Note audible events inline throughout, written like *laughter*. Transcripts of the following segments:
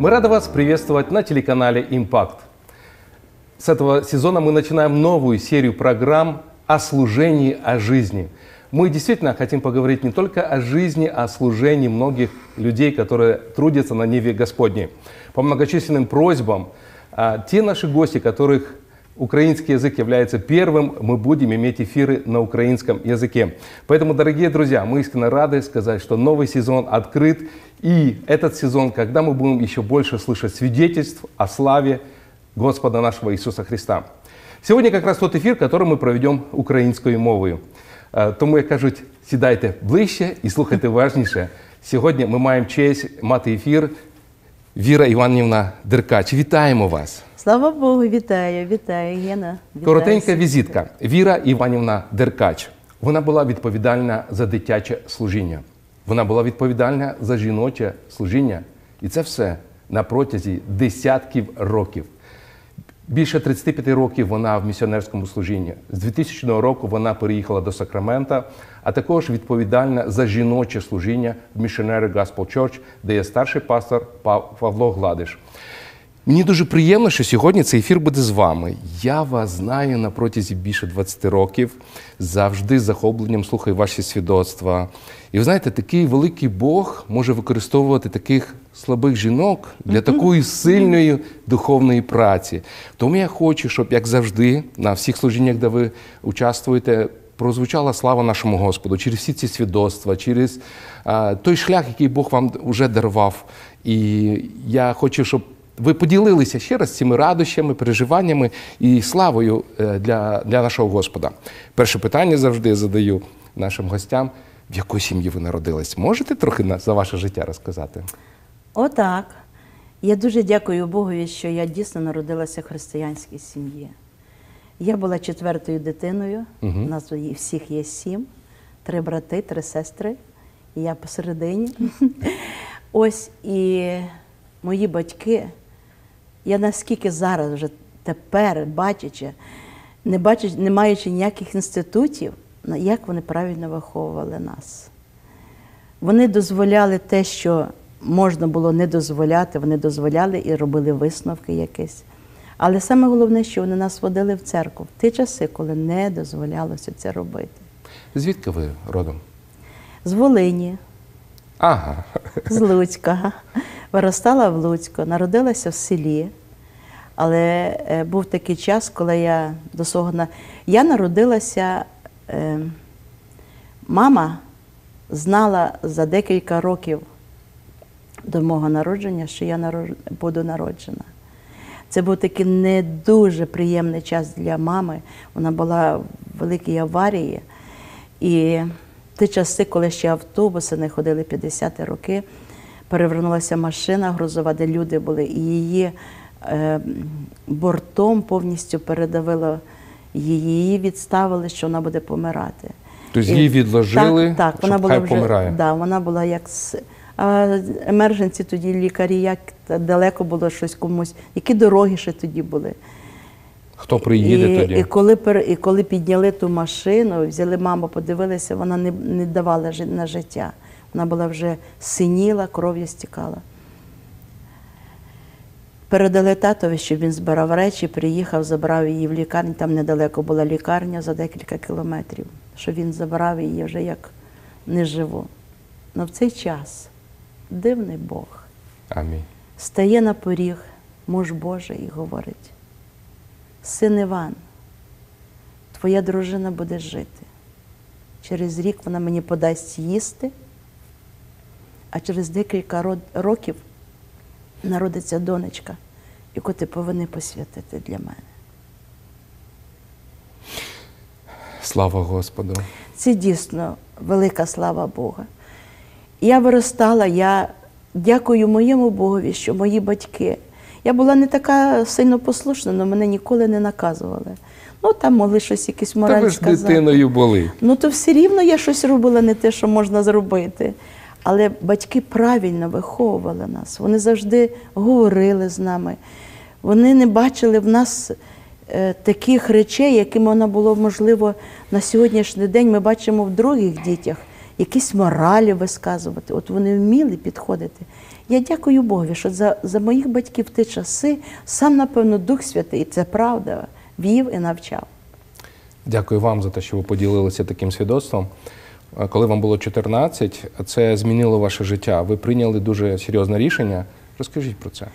Мы рады вас приветствовать на телеканале «Импакт». С этого сезона мы начинаем новую серию программ о служении, о жизни. Мы действительно хотим поговорить не только о жизни, а о служении многих людей, которые трудятся на Неве Господней. По многочисленным просьбам, а, те наши гости, которых украинский язык является первым, мы будем иметь эфиры на украинском языке. Поэтому, дорогие друзья, мы искренне рады сказать, что новый сезон открыт. И этот сезон, когда мы будем еще больше слышать свидетельств о славе Господа нашего Иисуса Христа. Сьогодні якраз тот ефір, який ми проведемо українською мовою. Е, Тому як кажуть, сідайте ближче і слухайте уважніше. *laughs* Сьогодні ми маємо честь мати ефір. Віра Іванівна Деркач. Вітаємо вас! Слава Богу, вітаю, вітаю, Гена. Вітаю Коротенька візитка. Віра Іванівна Деркач. Вона була відповідальна за дитяче служіння. Вона була відповідальна за жіноче служіння. І це все на протязі десятків років. Більше 35 років вона в місіонерському служінні. З 2000 року вона переїхала до Сакрамента, а також відповідальна за жіноче служіння в Missionary Gospel Church, де є старший пастор Пав- Павло Гладиш. Мені дуже приємно, що сьогодні цей ефір буде з вами. Я вас знаю на протязі більше 20 років, завжди з захопленням слухаю ваші свідоцтва. І ви знаєте, такий великий Бог може використовувати таких слабих жінок для такої сильної духовної праці. Тому я хочу, щоб, як завжди, на всіх служіннях, де ви участвуєте, прозвучала слава нашому Господу через всі ці свідоцтва, через а, той шлях, який Бог вам вже дарував. І я хочу, щоб ви поділилися ще раз цими радощами, переживаннями і славою е, для, для нашого Господа. Перше питання завжди задаю нашим гостям: в якій сім'ї ви народились? Можете трохи за ваше життя розказати? Отак. Я дуже дякую Богові, що я дійсно народилася в християнській сім'ї. Я була четвертою дитиною, у нас всіх є сім, три брати, три сестри, і я посередині. *laughs* Ось і мої батьки, я наскільки зараз вже тепер, бачачи, не бачачи, не маючи ніяких інститутів, як вони правильно виховували нас. Вони дозволяли те, що можна було не дозволяти, вони дозволяли і робили висновки якісь. Але саме головне, що вони нас водили в церкву в ті часи, коли не дозволялося це робити. Звідки ви родом? З Волині, Ага. з Луцька, виростала в Луцьку, народилася в селі. Але е, був такий час, коли я до свого я народилася. Е, мама знала за декілька років до мого народження, що я буду народжена. Це був такий не дуже приємний час для мами. Вона була в великій аварії. І ті часи, коли ще автобуси не ходили 50-ті роки, перевернулася машина грузова, де люди були, і її е, бортом повністю передавило її, відставили, що вона буде помирати. Тобто її відложили, так, так, щоб вона була хай вже, помирає. Да, вона була як а емерженці тоді лікарі, як далеко було щось комусь, які дороги ще тоді були. Хто приїде і, тоді? І коли, і коли підняли ту машину, взяли маму, подивилися, вона не, не давала на життя. Вона була вже синіла, кров'ю стікала. Передали татові, щоб він збирав речі, приїхав, забрав її в лікарню. Там недалеко була лікарня за декілька кілометрів, що він забрав її вже як неживу. Но в цей час дивний Бог Амінь. стає на поріг муж Божий і говорить: Син Іван, твоя дружина буде жити. Через рік вона мені подасть їсти, а через декілька ро- років народиться донечка, яку ти повинен посвятити для мене. Слава Господу. Це дійсно велика слава Бога. Я виростала, я дякую моєму Богові, що мої батьки. Я була не така сильно послушна, але мене ніколи не наказували. Ну, там могли щось якісь Та мораль ви ж сказати. дитиною були. Ну, то все рівно я щось робила не те, що можна зробити. Але батьки правильно виховували нас. Вони завжди говорили з нами. Вони не бачили в нас е, таких речей, якими воно було можливо на сьогоднішній день. Ми бачимо в других дітях, якісь моралі висказувати. От вони вміли підходити. Я дякую Богові, що за, за моїх батьків в ті часи сам, напевно, Дух Святий, це правда, вів і навчав. Дякую вам за те, що ви поділилися таким свідоцтвом. Коли вам було 14, це змінило ваше життя. Ви прийняли дуже серйозне рішення. Розкажіть про це.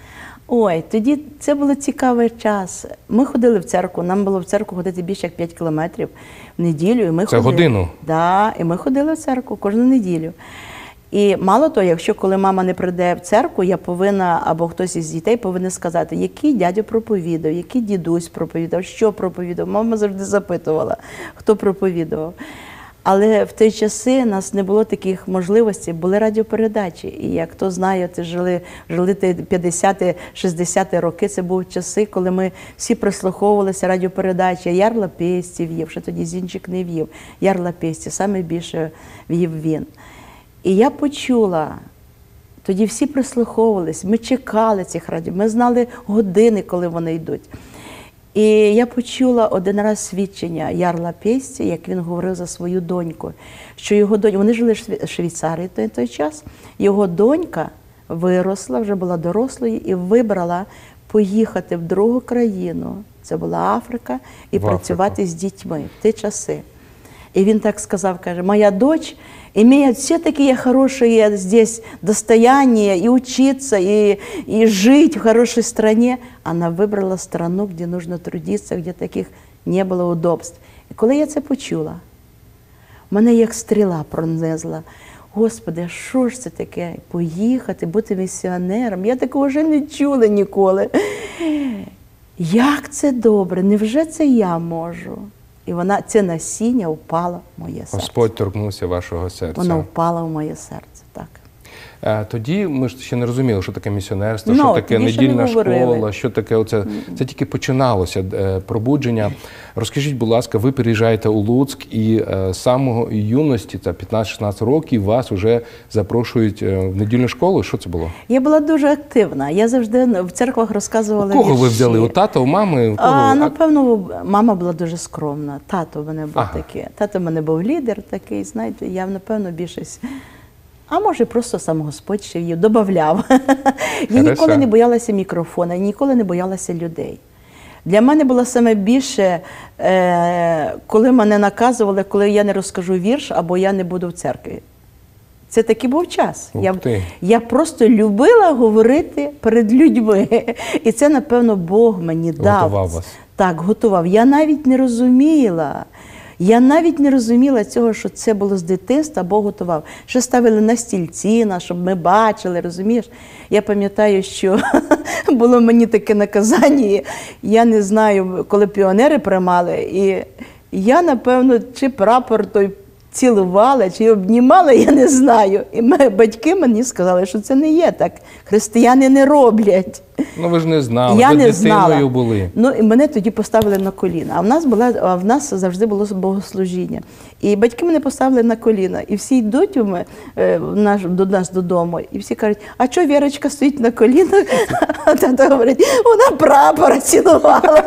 Ой, тоді це було цікавий час. Ми ходили в церкву, нам було в церкву ходити більше як 5 кілометрів в неділю. І ми Це ходили, годину? Да, і ми ходили в церкву кожну неділю. І мало того, якщо коли мама не прийде в церкву, я повинна або хтось із дітей повинен сказати, який дядя проповідав, який дідусь проповідав, що проповідав. Мама завжди запитувала, хто проповідував. Але в ті часи нас не було таких можливостей, були радіопередачі. І як хто знає, ти жили, жили 50-60 роки. Це були часи, коли ми всі прислуховувалися радіопередачі. Ярла Песті в'їв, що тоді Зінчик не в'їв. Ярла Песті, саме більше в'їв він. І я почула. Тоді всі прислуховувались, ми чекали цих радіо, ми знали години, коли вони йдуть. І я почула один раз свідчення Ярла Пєсті, як він говорив за свою доньку, що його донька, вони жили в Швейцарії той, той час, його донька виросла, вже була дорослою і вибрала поїхати в другу країну, це була Африка, і В Африку. працювати з дітьми в ті часи. И він так сказав, каже, моя дочь имеет все такие хорошие здесь достояния и учиться, и, и жить в хорошей стране. Она вибрала страну, где нужно трудиться, где таких не було удобств. І коли я це почула, мене як стріла пронизла. Господи, що ж це таке? Поїхати, бути місіонером. Я такого вже не чула ніколи. Як це добре, невже це я можу? І вона це насіння впало в моє серце. Господь торкнувся вашого серця. Воно впало в моє серце. Е, Тоді ми ж ще не розуміли, що таке місіонерство, Ну, що таке не недільна говорили. школа, що таке оце. Це тільки починалося е, пробудження. Розкажіть, будь ласка, ви переїжджаєте у Луцьк і е, з самого юності, це 15-16 років, вас вже запрошують в недільну школу. Що це було? Я була дуже активна. Я завжди в церквах У розказувала. кого ви взяли? У тата, у мами? У кого? А- напевно, мама була дуже скромна. Тато в мене був Ага. такий. Тато в мене був лідер такий, знаєте, я напевно більшість. А може, просто сам Господь ще її додавав. *laughs* Я ніколи не боялася мікрофона, я ніколи не боялася людей. Для мене було саме більше, е, коли мене наказували, коли я не розкажу вірш або я не буду в церкві. Це такий був час. Я, я просто любила говорити перед людьми. І це, напевно, Бог мені дав. Готував вас. Так, готував. Я навіть не розуміла. Я навіть не розуміла цього, що це було з дитинства, Бог готував. Ще ставили на стільці, на, щоб ми бачили, розумієш? Я пам'ятаю, що *laughs* було мені таке наказання. Я не знаю, коли піонери приймали, і я, напевно, чи прапор той цілувала, чи обнімала, я не знаю. І мої батьки мені сказали, що це не є так. Християни не роблять. Ну ви ж не знали, Я ви не дитиною знала. були. Ну і мене тоді поставили на коліна. А в нас була а в нас завжди було богослужіння. І батьки мене поставили на коліна. І всі йдуть у мене, е, в наш, до нас додому, і всі кажуть, а чого Вірочка стоїть на колінах? *laughs* А тато говорить, вона прапора цілувала.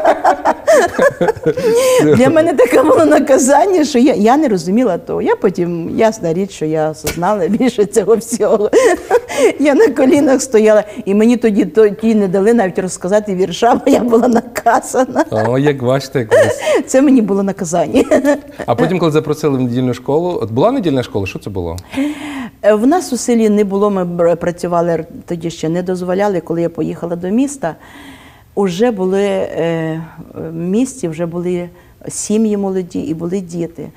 *laughs* Для мене таке було наказання, що я, я не розуміла того. Я потім, ясна річ, що я осознала *laughs* більше цього всього. Я на колінах стояла, і мені тоді тоді не дали навіть розказати вірша, бо я була наказана. О, як бачите, як вас. *laughs* Це мені було наказання. А потім, коли запросили в недільну школу, от була недільна школа, що це було? Е, В нас у селі не було, ми працювали тоді ще не дозволяли, коли я поїхала до міста. Уже були е, в місті, вже були сім'ї молоді і були діти.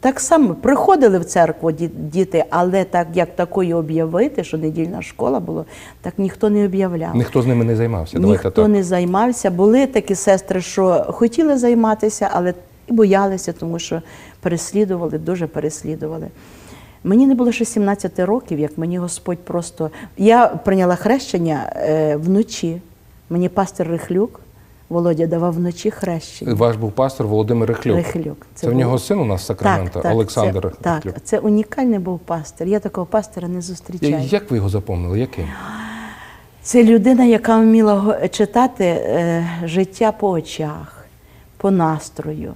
Так само приходили в церкву діти, але так як такої об'явити, що недільна школа була, так ніхто не об'являв. Ніхто з ними не займався. Давайте Ніхто так. не займався. Були такі сестри, що хотіли займатися, але і боялися, тому що переслідували, дуже переслідували. Мені не було ще 17 років, як мені Господь просто. Я прийняла хрещення е, вночі. Мені пастор Рихлюк, Володя давав вночі хрещення. Ваш був пастор Володимир Рихлюк. Рихлюк. Це, в був- нього син у нас з Сакрамента, Олександр це, так, це унікальний був пастор. Я такого пастора не зустрічаю. Як ви його запомнили? Яким? Це людина, яка вміла читати е, життя по очах, по настрою.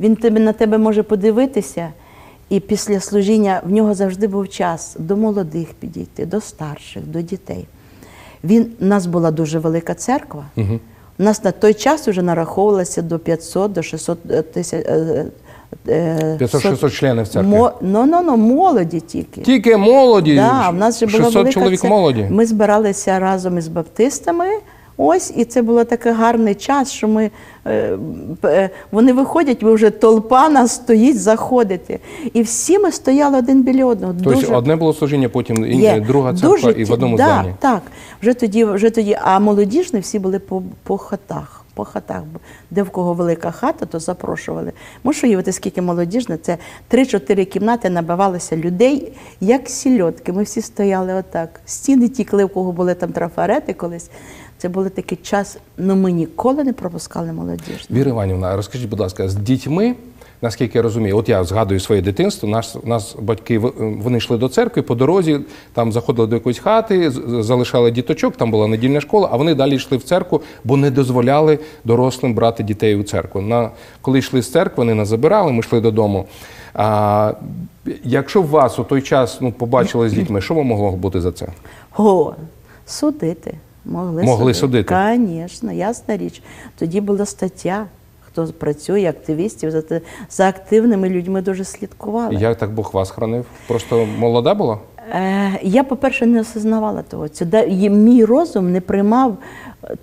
Він тебе, на тебе може подивитися І після служіння в нього завжди був час до молодих підійти, до старших, до дітей. Він, у нас була дуже велика церква. У нас на той час вже нараховувалося до 500, до 600 тисяч. е, е, 500-600 членів церкви. Ну, ну, ну, молоді тільки. Тільки молоді. Да, в нас же була 600 велика чоловік це- молоді. Ми збиралися разом із баптистами. Ось, і це був такий гарний час, що ми е, е, вони виходять, ви вже толпа нас стоїть, заходите. І всі ми стояли один біля одного. Тобто одне було служіння, потім Є. друга церква Дуже і в одному да, зданні. Так, вже тоді, вже тоді, а молодіжні всі були по, по хатах. По хатах, де в кого велика хата, то запрошували. Можу уявити, скільки молодіжне, це 3-4 кімнати набивалося людей, як сільотки. Ми всі стояли отак. Стіни тікли, в кого були там трафарети колись. Це був такий час, ну ми ніколи не пропускали молодіжне. Віра Іванівна, розкажіть, будь ласка, з дітьми, наскільки я розумію, от я згадую своє дитинство, наш, нас батьки вони йшли до церкви, по дорозі там заходили до якоїсь хати, залишали діточок, там була недільна школа, а вони далі йшли в церкву, бо не дозволяли дорослим брати дітей у церкву. На, коли йшли з церкви, вони нас забирали, ми йшли додому. А, якщо вас у той час ну, побачили з дітьми, що вам могло бути за це? О, судити. Могли, Могли судити? Звісно, ясна річ. Тоді була стаття, хто працює, активістів, за, те- за активними людьми дуже слідкували. Як так Бог вас хранив? Просто молода була? Е, я, по-перше, не осознавала того. Це, мій розум не приймав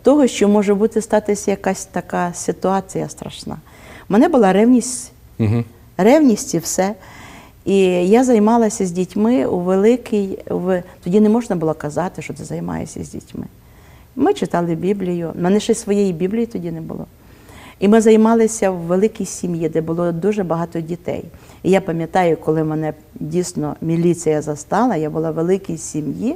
того, що може бути статися якась така ситуація страшна. У мене була ревність, Угу. ревність і все. І я займалася з дітьми у великий. В... Тоді не можна було казати, що ти займаєшся з дітьми. Ми читали Біблію. У мене ще своєї Біблії тоді не було. І ми займалися в великій сім'ї, де було дуже багато дітей. І я пам'ятаю, коли мене дійсно міліція застала, я була в великій сім'ї.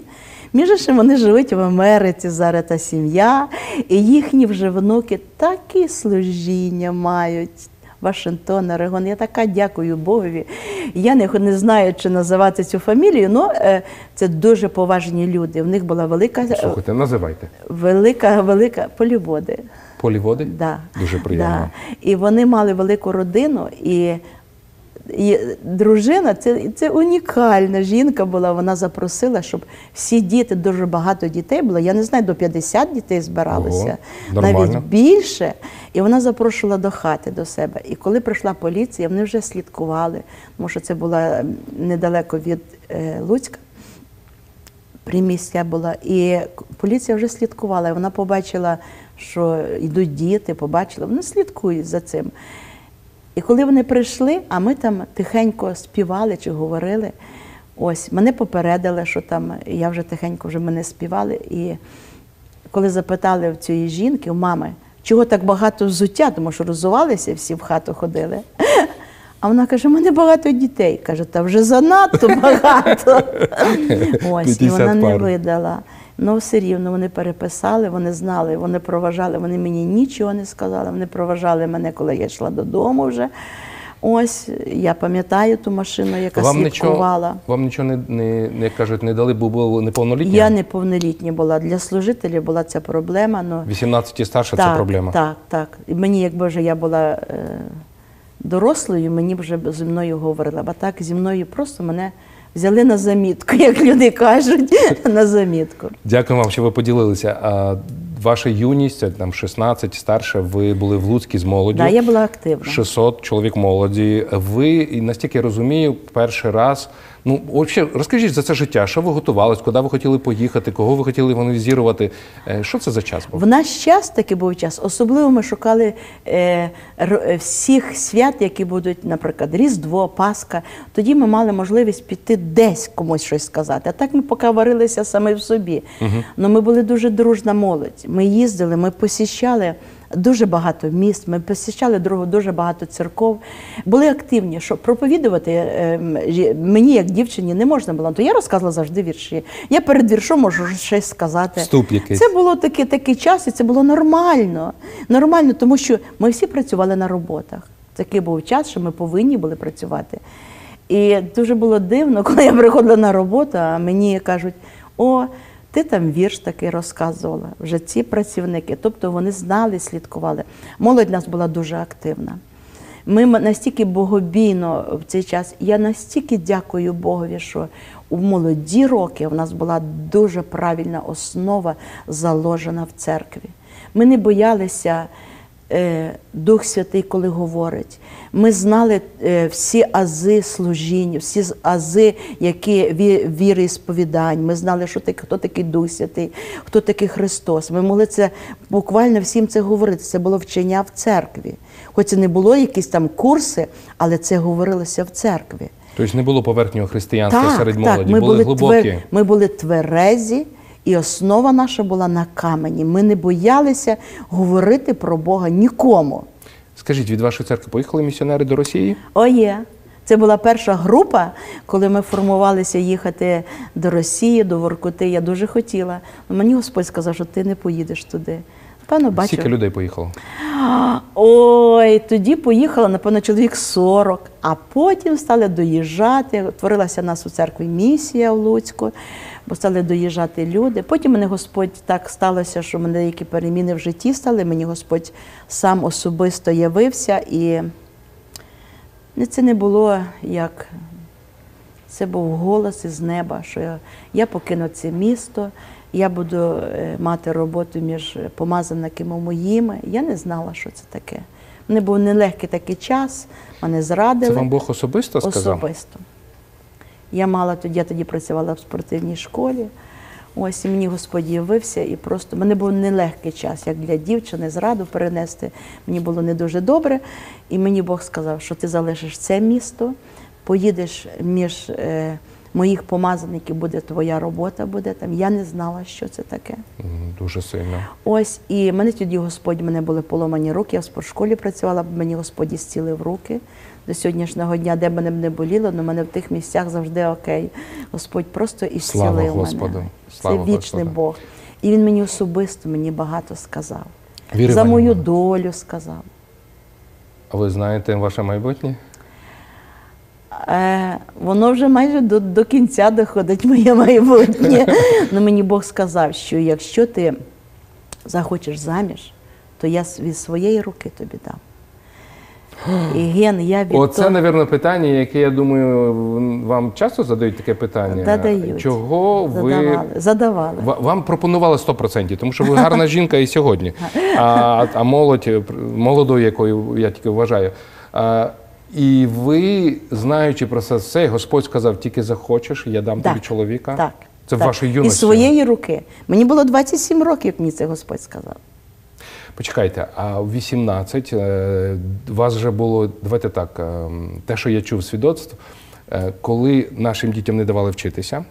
Між іншим, вони живуть в Америці, зараз та сім'я, і їхні вже внуки такі служіння мають. Вашингтон, Орегон. Я така дякую Богові. Я не, не знаю, чи називати цю фамілію, але це дуже поважні люди. В них була велика, Слухайте, називайте. велика, велика поліводи. Поліводи? Да. Дуже приємно. Да. І вони мали велику родину, і, і дружина це, це унікальна жінка була. Вона запросила, щоб всі діти, дуже багато дітей було. Я не знаю, до 50 дітей збиралося, Ого, навіть більше. І вона запрошувала до хати до себе. І коли прийшла поліція, вони вже слідкували, тому що це було недалеко від е, Луцька примістя була. І поліція вже слідкувала. І вона побачила, що йдуть діти, побачила, вони слідкують за цим. І коли вони прийшли, а ми там тихенько співали чи говорили, ось мене попередили, що там я вже тихенько вже мене співали. І коли запитали в цієї жінки, у мами, чого так багато взуття, тому що роззувалися, всі в хату ходили. А вона каже: у мене багато дітей. Каже, та вже занадто багато. *laughs* Ось, і вона не видала. Ну, все рівно вони переписали, вони знали, вони проважали, вони мені нічого не сказали. Вони проважали мене, коли я йшла додому вже. Ось я пам'ятаю ту машину, яка Вам слідкувала. нічого, вам нічого не, не, не як кажуть, не дали, бо були неповнолітні? Я неповнолітня була. Для служителів була ця проблема. Ну, 18 і старше так, це проблема. Так, так. І мені, якби вже я була е, дорослою, мені вже зі мною говорили. А так зі мною просто мене взяли на замітку, *laughs* як люди кажуть, *laughs* на замітку. Дякую вам, що ви поділилися. А, ваша юність, там 16, старше, ви були в Луцькій з молоді? Да, я була активна. 600 чоловік молоді. Ви, настільки я розумію, перший раз. Ну, взагалі, розкажіть за це життя. Що ви готувались, куди ви хотіли поїхати, кого ви хотіли евангелізувати? Е, Що це за час був? В наш час такий був час. Особливо ми шукали е, е, всіх свят, які будуть, наприклад, Різдво, Пасха. Тоді ми мали можливість піти десь комусь щось сказати. А так ми поки варилися самі в собі. Ну, ми були дуже дружна молодь. Ми їздили, ми посіщали. Дуже багато міст, ми посіщали друг- дуже багато церков, були активні, що проповідувати е, мені, як дівчині, не можна було. То я розказувала завжди вірші. Я перед віршом можу щось сказати. Вступ якийсь. Це було такий, такий час, і це було нормально. Нормально, тому що ми всі працювали на роботах. Такий був час, що ми повинні були працювати. І дуже було дивно, *laughs* коли я приходила на роботу, а мені кажуть, о, ти там вірш такий розказувала. Вже ці працівники. Тобто вони знали, слідкували. Молодь нас була дуже активна. Ми настільки богобійно в цей час. Я настільки дякую Богові, що у молоді роки в нас була дуже правильна основа заложена в церкві. Ми не боялися е, Дух Святий, коли говорить. Ми знали е, всі ази служіння, всі ази, які ві- віри і сповідань. Ми знали, що таке, хто такий Дух Святий, хто такий Христос. Ми могли це буквально всім це говорити. Це було вчення в церкві. Хоч це не було якісь там курси, але це говорилося в церкві. Тобто не було поверхнього християнства серед молоді, ми були, глибокі. твер- ми були тверезі, і основа наша була на камені. Ми не боялися говорити про Бога нікому. Скажіть, від вашої церкви поїхали місіонери до Росії? О, є. Це була перша група, коли ми формувалися їхати до Росії, до Воркути. Я дуже хотіла. Мені Господь сказав, що ти не поїдеш туди. Певно, бачив. Скільки людей поїхало? Ой, тоді поїхала, напевно, чоловік 40, а потім стали доїжджати. Творилася в нас у церкві місія в Луцьку, бо стали доїжджати люди. Потім мене Господь так сталося, що мене деякі переміни в житті стали. Мені Господь сам особисто явився, і це не було як це був голос із неба, що я, я покину це місто, я буду е, мати роботу між помазаниками моїми. Я не знала, що це таке. Мене був нелегкий такий час, мене зрадили. Це вам Бог особисто сказав? особисто. Я мала тоді, я тоді працювала в спортивній школі. Ось і мені Господь явився, і просто мене був нелегкий час, як для дівчини, зраду перенести. Мені було не дуже добре. І мені Бог сказав, що ти залишиш це місто, поїдеш між е, моїх помазаників, буде твоя робота, буде там. Я не знала, що це таке. Дуже сильно. Ось і мене тоді Господь, мене були поломані руки. Я в спортшколі працювала, мені Господь зцілив руки до сьогоднішнього дня, де мене б не боліло, але мене в тих місцях завжди окей. Господь просто і зцілив Господу! Слава Це вічний Господу! Бог. І він мені особисто мені багато сказав. Віра За мою Іванівна, долю сказав. А ви знаєте ваше майбутнє? Е, воно вже майже до, до кінця доходить моє майбутнє. *laughs* Ну мені Бог сказав, що якщо ти захочеш заміж, то я від своєї руки тобі дам. І ген, я від Оце, того- напевно, питання, яке я думаю, вам часто задають таке питання. Задають. Чого ви задавали. задавали. Вам пропонували 100%, тому що ви гарна *laughs* жінка і сьогодні. А, а молодь, е, молодою, якою я тільки вважаю. А, і ви, знаючи про це все, Господь сказав, тільки захочеш, я дам тобі чоловіка. Так. Це в так. вашій юності. Із своєї руки. Мені було 27 років, як мені це Господь сказав. Почекайте, а в 18 е, у вас вже було, давайте так, е, те, що я чув свідоцтв, е, коли нашим дітям не давали вчитися.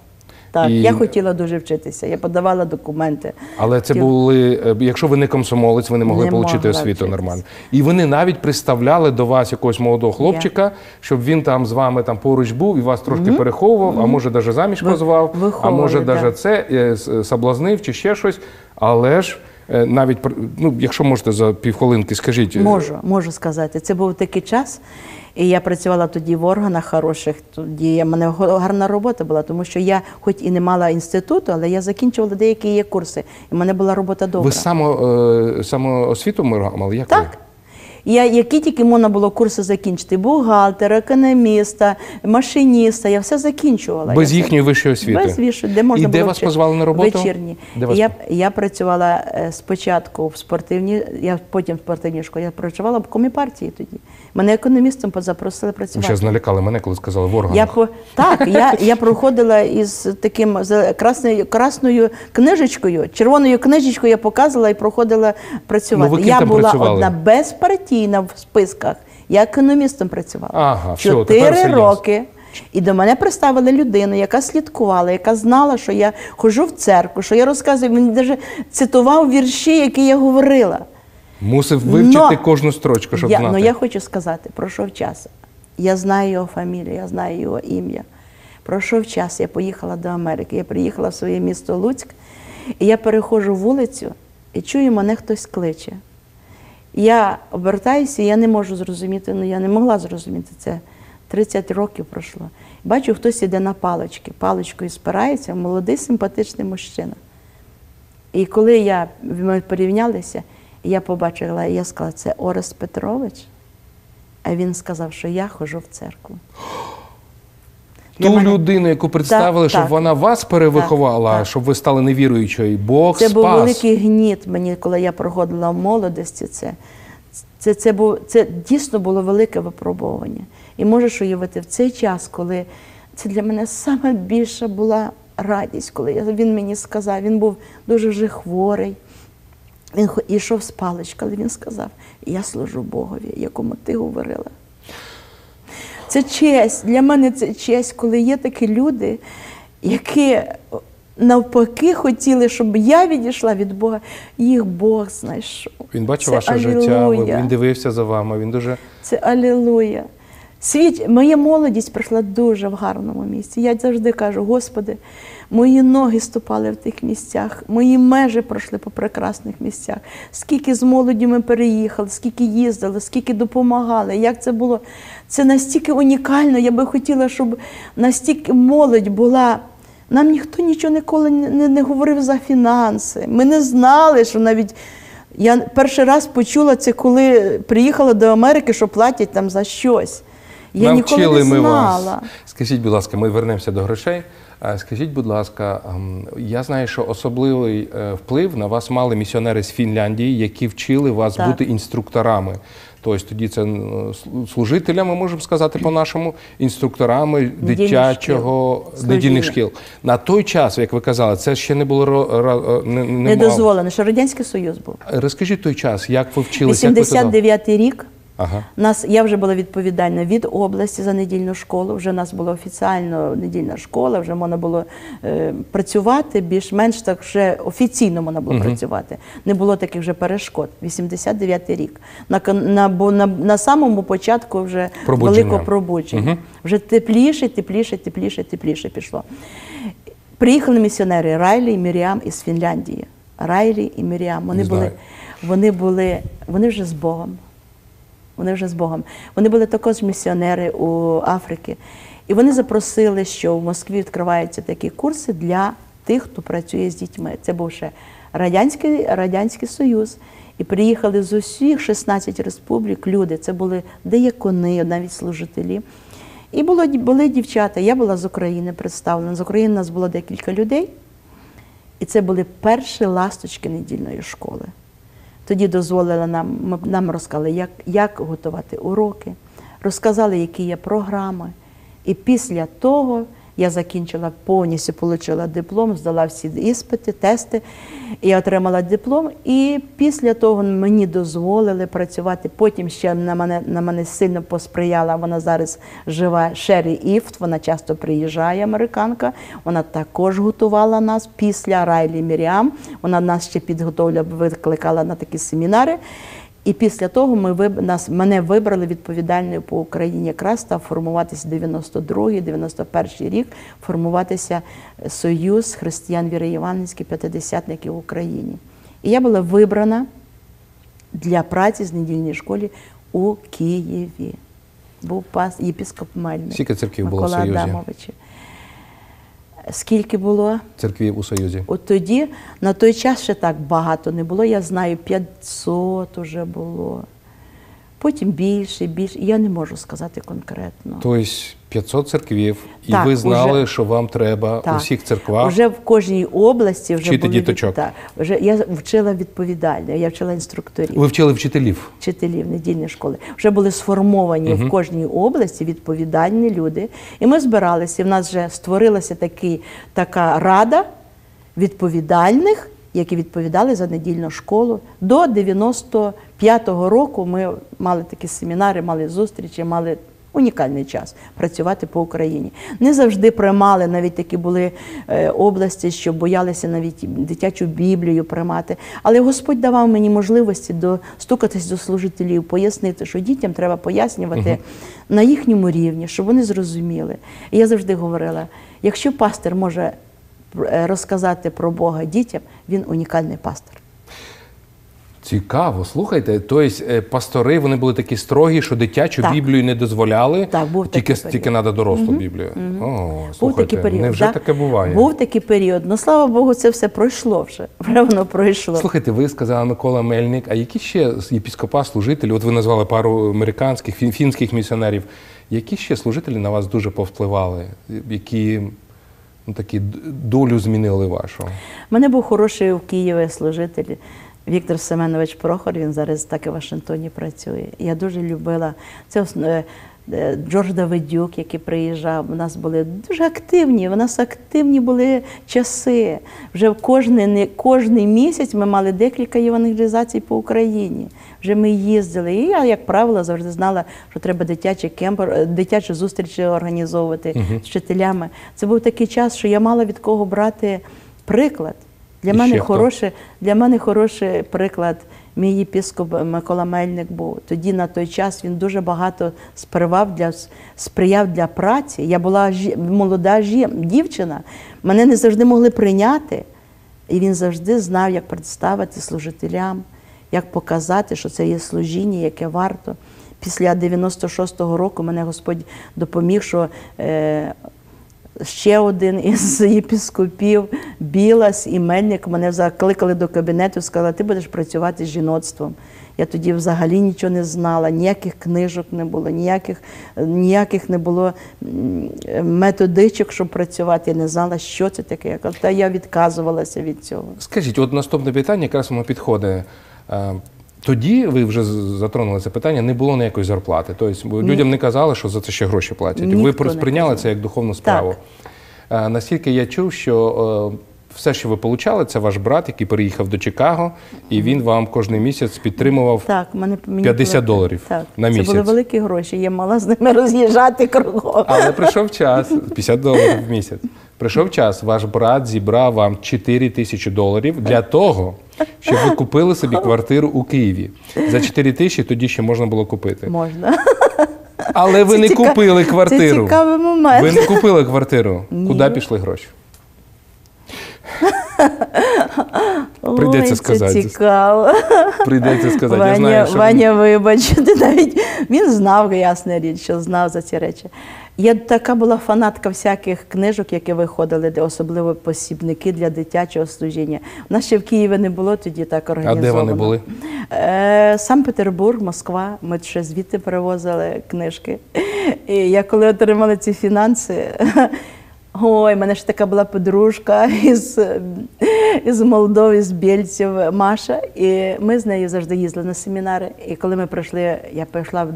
Так, І- я хотіла дуже вчитися. Я подавала документи. Але це Хотіла- були, якщо ви не комсомолець, ви не могли отримати освіту вчитися. нормально. І вони навіть представляли до вас якогось молодого хлопчика, щоб він там з вами там поруч був і вас трошки переховував, а може навіть заміж Ви- позвав, а може навіть це соблазнив чи ще щось. Але ж навіть пр- ну, якщо можете за півхвилинки, скажіть. е, Можу, можу сказати. Це був такий час, і я працювала тоді в органах хороших. Тоді в мене гарна робота була, тому що я, хоч і не мала інституту, але я закінчувала деякі є курси, і в мене була робота добра. Ви само, е, самоосвіту мали? Як ви? Я, які тільки можна було курси закінчити: бухгалтера, економіста, машиніста, я все закінчувала. Без Я їхньої вищої освіти? Без вищої, де можна І де вас позвали на роботу? Вечірні. Де вас Я, я працювала е, спочатку в спортивній, я потім в спортивній школі, я працювала в коміпартії тоді. Мене економістом запросили Ви працювати. зараз налякали мене, коли сказали в органах. Я по так, я, я проходила із таким красною красною книжечкою, червоною книжечкою я показувала і проходила працювати. Ну, ви я була працювали? одна безпартійна в списках. Я економістом працювала. Ага, Чотири роки. І до мене приставили людину, яка слідкувала, яка знала, що я ходжу в церкву, що я розказую. Він навіть цитував вірші, які я говорила. Мусив вивчити Но- кожну строчку, щоб я, знати. Ну я хочу сказати, пройшов час. Я знаю його фамілію, я знаю його ім'я. Пройшов час, я поїхала до Америки. Я приїхала в своє місто Луцьк, і я переходжу вулицю і чую, мене хтось кличе. Я обертаюся, я не можу зрозуміти, ну я не могла зрозуміти це. 30 років пройшло. Бачу, хтось іде на палички, паличкою спирається, молодий симпатичний мужчина. І коли я, ми порівнялися, я побачила, я сказала, це Орест Петрович. А він сказав, що я ходжу в церкву. Ту мене- людину, яку представили, щоб так. вона вас перевиховала, Так, так. щоб ви стали невіруючою. Бог Це спас. був великий гніт мені, коли я проходила в молодості. Це, це, це, був, це дійсно було велике випробування. І можеш уявити в цей час, коли це для мене саме більша була радість, коли я, він мені сказав, він був дуже вже хворий. Він йшов з паличка, але він сказав: Я служу Богові, якому ти говорила. Це честь. Для мене це честь, коли є такі люди, які навпаки хотіли, щоб я відійшла від Бога. Їх Бог знайшов. Він бачив Це ваше життя, він дивився за вами. Він дуже Це алілуя. Світ, моя молодість пройшла дуже в гарному місці. Я завжди кажу, Господи, мої ноги ступали в тих місцях, мої межі пройшли по прекрасних місцях. Скільки з молоді ми переїхали, скільки їздили, скільки допомагали. Як це було? Це настільки унікально. Я би хотіла, щоб настільки молодь була. Нам ніхто нічого ніколи не, не, говорив за фінанси. Ми не знали, що навіть. Я перший раз почула це, коли приїхала до Америки, що платять там за щось. Я навчили ніколи не ми вас. Скажіть, будь ласка, ми вернемося до грошей. А Скажіть, будь ласка, ем, я знаю, що особливий е, вплив на вас мали місіонери з Фінляндії, які вчили вас Так. бути інструкторами. Тобто тоді це служителями, можемо сказати по-нашому, інструкторами дитячого шкіл. недільних шкіл. На той час, як ви казали, це ще не було ро- не, не, Не дозволено, що Радянський Союз був. Розкажіть той час, як ви вчилися? як ви 89-й рік. Ага. Нас, я вже була відповідальна від області за недільну школу. Вже у нас була офіціально недільна школа, вже можна було е, працювати більш-менш так вже офіційно можна було працювати. Не було таких вже перешкод. 89-й рік. На, на, бо на, на самому початку вже Пробудження. великого пробудження. Вже тепліше, тепліше, тепліше, тепліше пішло. Приїхали місіонери Райлі і Міріам із Фінляндії. Райлі і Міріам. Вони були, вони були, вони вже з Богом. Вони вже з Богом. Вони були також місіонери у Африці. І вони запросили, що в Москві відкриваються такі курси для тих, хто працює з дітьми. Це був ще Радянський, Радянський Союз. І приїхали з усіх 16 республік люди. Це були деякони, навіть служителі. І було, були дівчата. Я була з України представлена. З України нас було декілька людей. І це були перші ласточки недільної школи. Тоді дозволили нам, нам розказали, як, як готувати уроки, розказали, які є програми. І після того я закінчила повністю, отримала диплом, здала всі іспити, тести. І отримала диплом. І після того мені дозволили працювати. Потім ще на мене, на мене сильно посприяла. Вона зараз жива Шері Іфт. Вона часто приїжджає, американка. Вона також готувала нас після Райлі Міріам. Вона нас ще підготовляла, викликала на такі семінари. І після того ми виб... нас, мене вибрали відповідальною по Україні. Якраз став формуватися 92-й, 91-й рік, формуватися Союз християн віри Євангельських п'ятидесятників в Україні. І я була вибрана для праці з недільній школі у Києві. Був пас єпіскоп Мельник. Скільки церків було в Союзі? Адамович. Скільки було? Церквів у Союзі. От тоді, на той час ще так багато не було. Я знаю, 500 уже було. Потім більше, більше. Я не можу сказати конкретно. Тобто 500 церквів, і Так, ви знали, уже. що вам треба у всіх церквах. Вже в кожній області вже Вчити були діточок. так, вже я вчила відповідально, я вчила інструкторів. Ви вчили вчителів. вчителів недільної школи. Вже були сформовані в кожній області відповідальні люди. І ми збиралися. І в нас вже створилася такий, така рада відповідальних, які відповідали за недільну школу. До 95-го року ми мали такі семінари, мали зустрічі, мали. Унікальний час працювати по Україні. Не завжди приймали, навіть такі були е, області, що боялися навіть дитячу біблію приймати. Але Господь давав мені можливості достукатись до служителів, пояснити, що дітям треба пояснювати на їхньому рівні, щоб вони зрозуміли. І я завжди говорила: якщо пастир може розказати про Бога дітям, він унікальний пастир. Цікаво, слухайте. Тобто е, пастори вони були такі строгі, що дитячу Так. Біблію не дозволяли. Так, був тільки, такий тільки треба дорослу Біблію. О, Був такий період. невже да. таке буває? Був такий період. Ну слава Богу, це все пройшло вже. *laughs* Вже воно пройшло. Слухайте, ви сказали Микола Мельник. А які ще єпіскопа служителі? От ви назвали пару американських, фінських місіонерів. Які ще служителі на вас дуже повпливали? Які ну, такі долю змінили вашу? У мене був хороший в Києві служитель Віктор Семенович Прохор. Він зараз так і в Вашингтоні працює. Я дуже любила це ос- е, е, Джордж Давидюк, який приїжджав. У нас були дуже активні. У нас активні були часи. Вже кожний, кожний місяць ми мали декілька євангелізацій по Україні. Вже ми їздили. І я, як правило, завжди знала, що треба дитячі кемпер, е, дитячі зустрічі організовувати з вчителями. Це був такий час, що я мала від кого брати приклад. Для І мене хороший, для мене хороший приклад. Мій єпіскоп Микола Мельник був. Тоді на той час він дуже багато спривав для сприяв для праці. Я була молода дівчина. Мене не завжди могли прийняти. І він завжди знав, як представити служителям, як показати, що це є служіння, яке варто. Після 96-го року мене Господь допоміг, що е, ще один із єпіскопів, Білас і Мельник, мене закликали до кабінету, сказали, ти будеш працювати з жіноцтвом. Я тоді взагалі нічого не знала, ніяких книжок не було, ніяких, ніяких не було методичок, щоб працювати. Я не знала, що це таке. Та я відказувалася від цього. Скажіть, от наступне питання якраз воно підходить. Тоді ви вже затронули це питання, не було ніякої зарплати. Тобто людям не казали, що за це ще гроші платять. ви Ніхто не сприйняли це як духовну справу. Е, Наскільки я чув, що е, все, що ви получали, це ваш брат, який переїхав до Чикаго, і він вам кожен місяць підтримував. Так, мене мені 50 платили. доларів так. на Це були великі гроші. Я мала з ними *laughs* роз'їжджати кругом. Але прийшов час 50 доларів в місяць. Прийшов час, ваш брат зібрав вам 4 тисячі доларів для того, щоб ви купили собі квартиру у Києві. За 4 тисячі тоді ще можна було купити. Можна. Але ви Це не цікав... купили Це квартиру. цікавий момент. Ви не купили квартиру. Ні. Куди пішли гроші? Ой, Прийдеться це сказати. цікаво. Прийдеться сказати. я знаю, що Ваня, вибач, *laughs* ти навіть він знав, ясна річ, що знав за ці речі. Я така була фанатка всяких книжок, які виходили, де особливо посібники для дитячого служіння. У нас ще в Києві не було тоді так а де вони були? Е, Санкт-Петербург, Москва. Ми ще звідти перевозили книжки. І я коли отримала ці фінанси. Ой, в мене ж така була подружка *laughs* із, із Молдови, з Бєльців Маша. І ми з нею завжди їздили на семінари. І коли ми прийшли, я прийшла,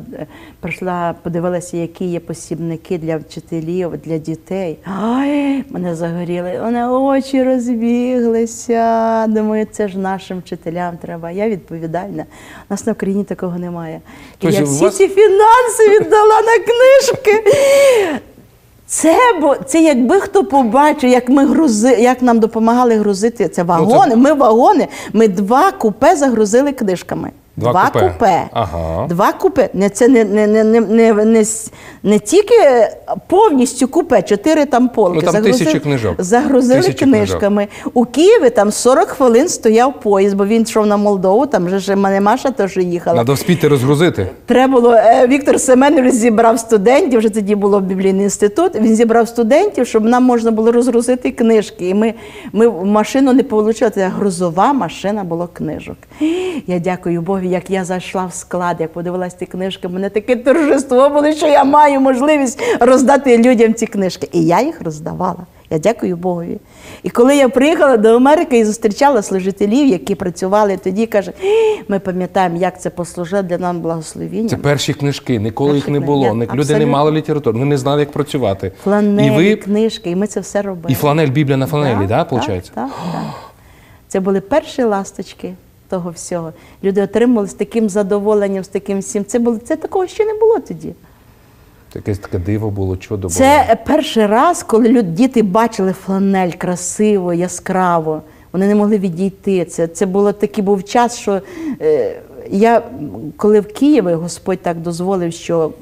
прийшла подивилася, які є посібники для вчителів, для дітей. Ой, мене загоріли, мене очі розбіглися. Думаю, це ж нашим вчителям треба. Я відповідальна. У нас на Україні такого немає. І я всі вас- ці фінанси віддала на книжки. Це бо це якби хто побачив, як ми грузи, як нам допомагали грузити це вагони. Ми вагони. Ми два купе загрузили книжками. Два купе. купе. Ага. Два купе. Не це не, не, не, не, не, не, не тільки повністю купе, чотири там полки. Ну, там тисячі книжок. Загрузили Тисячі книжками. У Києві там 40 хвилин стояв поїзд, бо він йшов на Молдову, там же ж мене Маша теж їхала. Треба вспіти розгрузити. Треба було е, Віктор Семенович зібрав студентів. Вже тоді було біблійний інститут. Він зібрав студентів, щоб нам можна було розгрузити книжки. І ми, ми машину не отримали. Це грузова машина було книжок. *gasps* Я дякую Богу, як я зайшла в склад, як подивилась ті книжки. Мене таке торжество було, що я маю можливість роздати людям ці книжки. І я їх роздавала. Я дякую Богові. І коли я приїхала до Америки і зустрічала служителів, які працювали тоді, каже, ми пам'ятаємо, як це послужило для нам благословінням. Це перші книжки, ніколи Перші їх не було. Ні, Люди не мали літератури, вони не знали, як працювати. Фланелі, І ви книжки, і ми це все робили. і фланель, Біблія на фланелі, Так, да, так, виходить? Так, так. Це були перші ласточки того всього. Люди отримали з таким задоволенням, з таким всім. Це було це такого ще не було тоді. Якесь таке диво було, чудо було. Це перший раз, коли люд, діти бачили фланель красиво, яскраво. Вони не могли відійти. Це, це було такий був час, що е, я, коли в Києві Господь так дозволив, що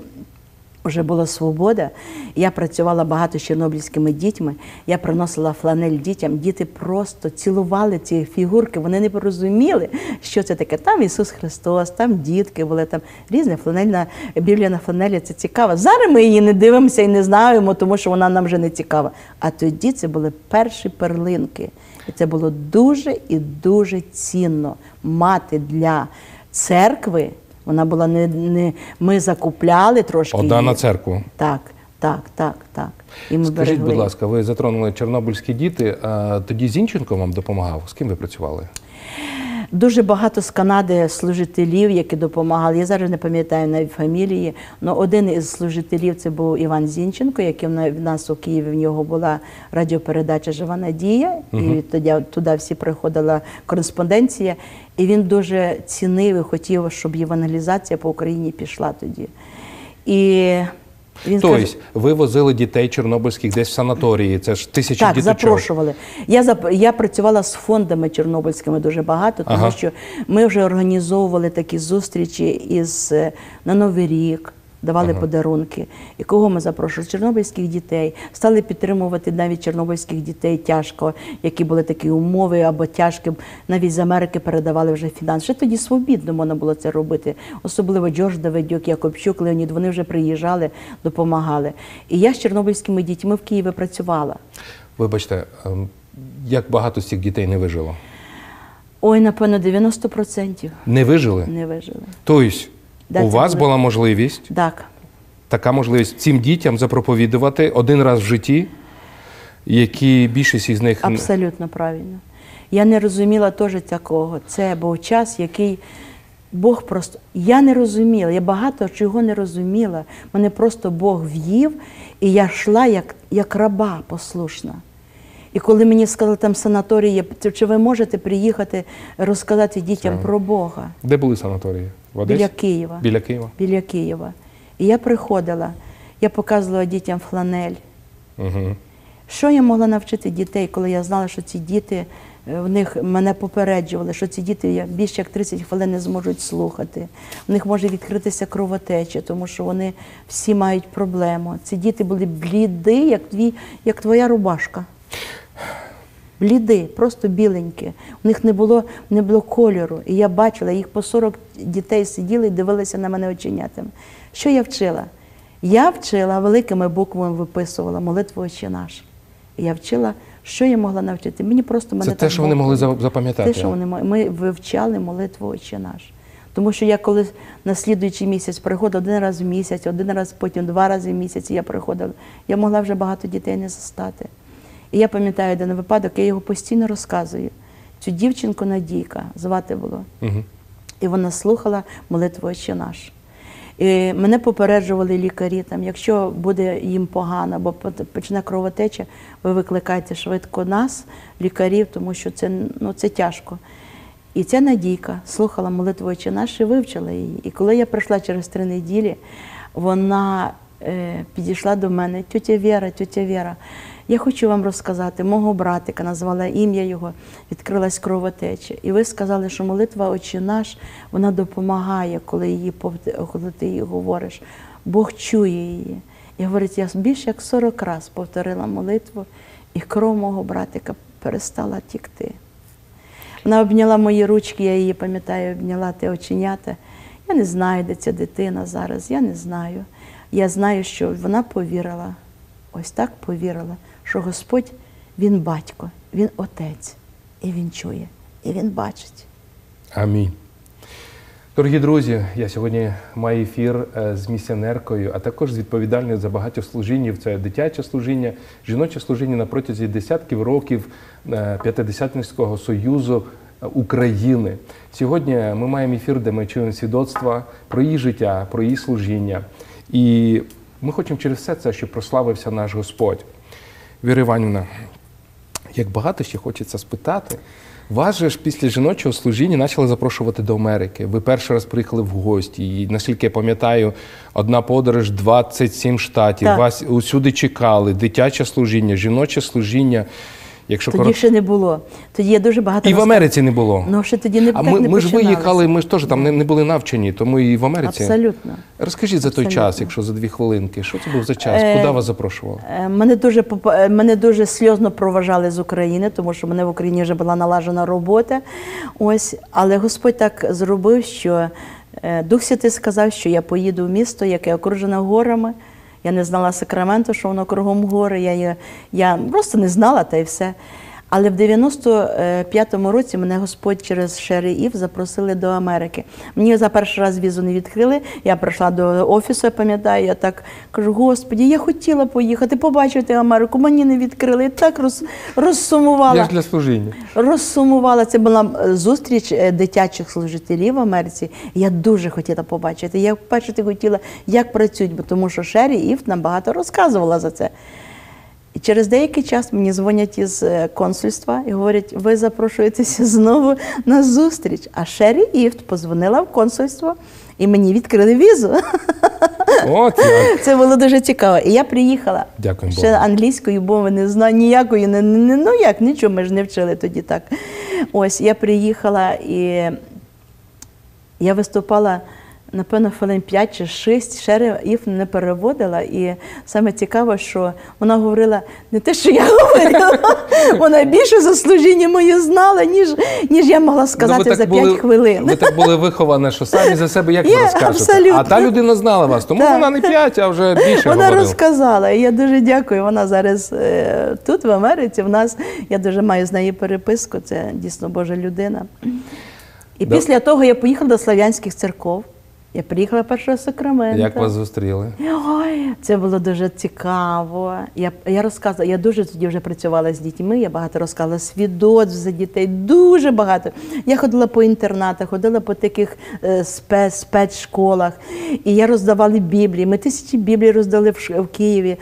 вже була свобода. Я працювала багато з чорнобильськими дітьми. Я приносила фланель дітям. Діти просто цілували ці фігурки. Вони не розуміли, що це таке. Там Ісус Христос, там дітки були, там різна фланельна Біблія на фланелі. Це цікаво. Зараз ми її не дивимося і не знаємо, тому що вона нам вже не цікава. А тоді це були перші перлинки. І це було дуже і дуже цінно мати для церкви. Вона була не, не ми закупляли трошки. Одна її. на церкву. Так, так, так, так. І ми Скажіть, берегли. будь ласка, ви затронули чорнобильські діти. А тоді Зінченко вам допомагав? З ким ви працювали? Дуже багато з Канади служителів, які допомагали. Я зараз не пам'ятаю навіть фамілії. але один із служителів це був Іван Зінченко, який в нас у Києві в нього була радіопередача Жива Надія. І тоді туди всі приходила кореспонденція. І він дуже цінив і хотів, щоб євангелізація по Україні пішла тоді. І він Тобто, каже, ви возили дітей чорнобильських десь в санаторії. Це ж тисячі так, діточок. запрошували. Я зап... я працювала з фондами чорнобильськими дуже багато, тому Ага. що ми вже організовували такі зустрічі із е, на Новий рік. Давали подарунки. І кого ми запрошували? Чорнобильських дітей. Стали підтримувати навіть чорнобильських дітей тяжко, які були такі умови або тяжкі. Навіть з Америки передавали вже фінанс. Ще тоді свобідно можна було це робити. Особливо Джордж Давидюк, Якобчук, Леонід. Вони вже приїжджали, допомагали. І я з чорнобильськими дітьми в Києві працювала. Вибачте, ем, як багато з цих дітей не вижило? Ой, напевно, 90% Не вижили? не вижили. Тобто, Да, у вас була можливість, Так. така можливість цим дітям запроповідувати один раз в житті, які більшість із них Абсолютно правильно. Я не розуміла теж такого. Це був час, який Бог просто. Я не розуміла, я багато чого не розуміла. Мене просто Бог в'їв, і я йшла як, як раба послушна. І коли мені сказали, там санаторій є, «Чи- ви можете приїхати розказати дітям Так. про Бога Де були санаторії? В Одесі? біля Києва? Біля Києва. біля Києва. І я приходила, я показувала дітям фланель. Угу. Що я могла навчити дітей, коли я знала, що ці діти е, в них мене попереджували, що ці діти більше як 30 хвилин не зможуть слухати. В них може відкритися кровотеча, тому що вони всі мають проблему. Ці діти були бліди, як твій, як твоя рубашка. Бліди, просто біленькі. У них не було, не було кольору. І я бачила, їх по 40 дітей сиділи і дивилися на мене оченятами. Що я вчила? Я вчила великими буквами виписувала молитву «Отче наш. Я вчила, що я могла навчити. Мені просто мене Це те, так що вони могли запам'ятати. Те, що вони ми вивчали молитву «Отче наш. Тому що я коли на слідуючий місяць приходила один раз в місяць, один раз, потім два рази в місяць я приходила, я могла вже багато дітей не застати. І я пам'ятаю один випадок, я його постійно розказую. Цю дівчинку Надійка звати було. Угу. І вона слухала молитву «Отче наш. І мене попереджували лікарі, там, якщо буде їм погано або почне кровотеча, ви викликайте швидко нас, лікарів, тому що це, ну, це тяжко. І ця Надійка слухала молитву «Отче наш і вивчила її. І коли я прийшла через три неділі, вона е, підійшла до мене, тетя Віра, тетя Віра, я хочу вам розказати, мого братика, назвала ім'я його, відкрилась кровотеча. І ви сказали, що молитва «Отче наш, вона допомагає, коли, її, коли ти її говориш. Бог чує її. І говорить, я більше як 40 разів повторила молитву, і кров мого братика перестала тікти. Вона обняла мої ручки, я її пам'ятаю, обняла те оченята. Я не знаю, де ця дитина зараз, я не знаю. Я знаю, що вона повірила, ось так повірила, що Господь Він батько, Він отець, і Він чує, і Він бачить. Амінь. Дорогі друзі, я сьогодні маю ефір е, з місіонеркою, а також з відповідальною за багато служіннів. Це дитяче служіння, жіноче служіння на протязі десятків років е, П'ятидесятницького союзу е, України. Сьогодні ми маємо ефір, де ми чуємо свідоцтва про її життя, про її служіння. І ми хочемо через все це, щоб прославився наш Господь. Віра Іванівна, як багато ще хочеться спитати. Вас же ж після жіночого служіння почали запрошувати до Америки. Ви перший раз приїхали в гості. І наскільки я пам'ятаю, одна подорож 27 штатів. Так. Вас усюди чекали, дитяче служіння, жіноче служіння. Якщо Тоді корот- ще не було. Тоді я дуже багато І в Америці не було. Ну, ще тоді не а так ми, не ми ж виїхали, ми ж теж там не, не були навчені, тому і в Америці. Абсолютно. Розкажіть за той Абсолютно. час, якщо за дві хвилинки. Що це був за час? Е, Куди вас запрошували? Е, Мене дуже е, мене дуже сльозно проважали з України, тому що мене в Україні вже була налажена робота. Ось, але Господь так зробив, що е, Дух Святий сказав, що я поїду в місто, яке окружене горами. Я не знала Сакраменту, що воно кругом гори. Я, я, просто не знала та й все. Але в 95-му році мене Господь через Шері Ів запросили до Америки. Мені за перший раз візу не відкрили. Я прийшла до офісу, я пам'ятаю, я так кажу: Господі, я хотіла поїхати, побачити Америку. Мені не відкрили. І так роз, розсумувала. Я ж для служіння. Розсумувала. Це була е, зустріч е, дитячих служителів в Америці. Я дуже хотіла побачити. Я вперше хотіла, як працюють, тому що Шері Іфт нам багато розказувала за це. І через деякий час мені дзвонять із е, консульства і говорять, ви запрошуєтеся знову на зустріч. А Шері Іфт позвонила в консульство і мені відкрили візу. От як. *laughs* Це було дуже цікаво. І я приїхала Дякую ще Богу. англійською мови не знаю, ніякої, не, не, ну як, нічого, ми ж не вчили тоді так. Ось я приїхала і я виступала. Напевно, хвилин 5 чи 6, Шери Іф не переводила. І саме цікаво, що вона говорила не те, що я *laughs* говорила, вона більше за служіння моє знала, ніж, ніж я могла сказати Ну, за так 5 були, хвилин. Ви так були виховані, що самі за себе як ви розкажете. абсолютно. А та людина знала вас, тому Так. вона не п'ять, а вже більше Вона говорила. розказала. І я дуже дякую. Вона зараз е, тут, в Америці. В нас я дуже маю з нею переписку. Це дійсно Божа людина. І Да. після того я поїхала до Слав'янських церков. Я приїхала першого Сакрамента. Як вас зустріли? Ой, це було дуже цікаво. Я, я розказувала, я дуже тоді вже працювала з дітьми, я багато розказала свідоцтв за дітей, дуже багато. Я ходила по інтернатах, ходила по таких е, спецшколах, і я роздавала Біблії. Ми тисячі Біблій роздали в, в Києві.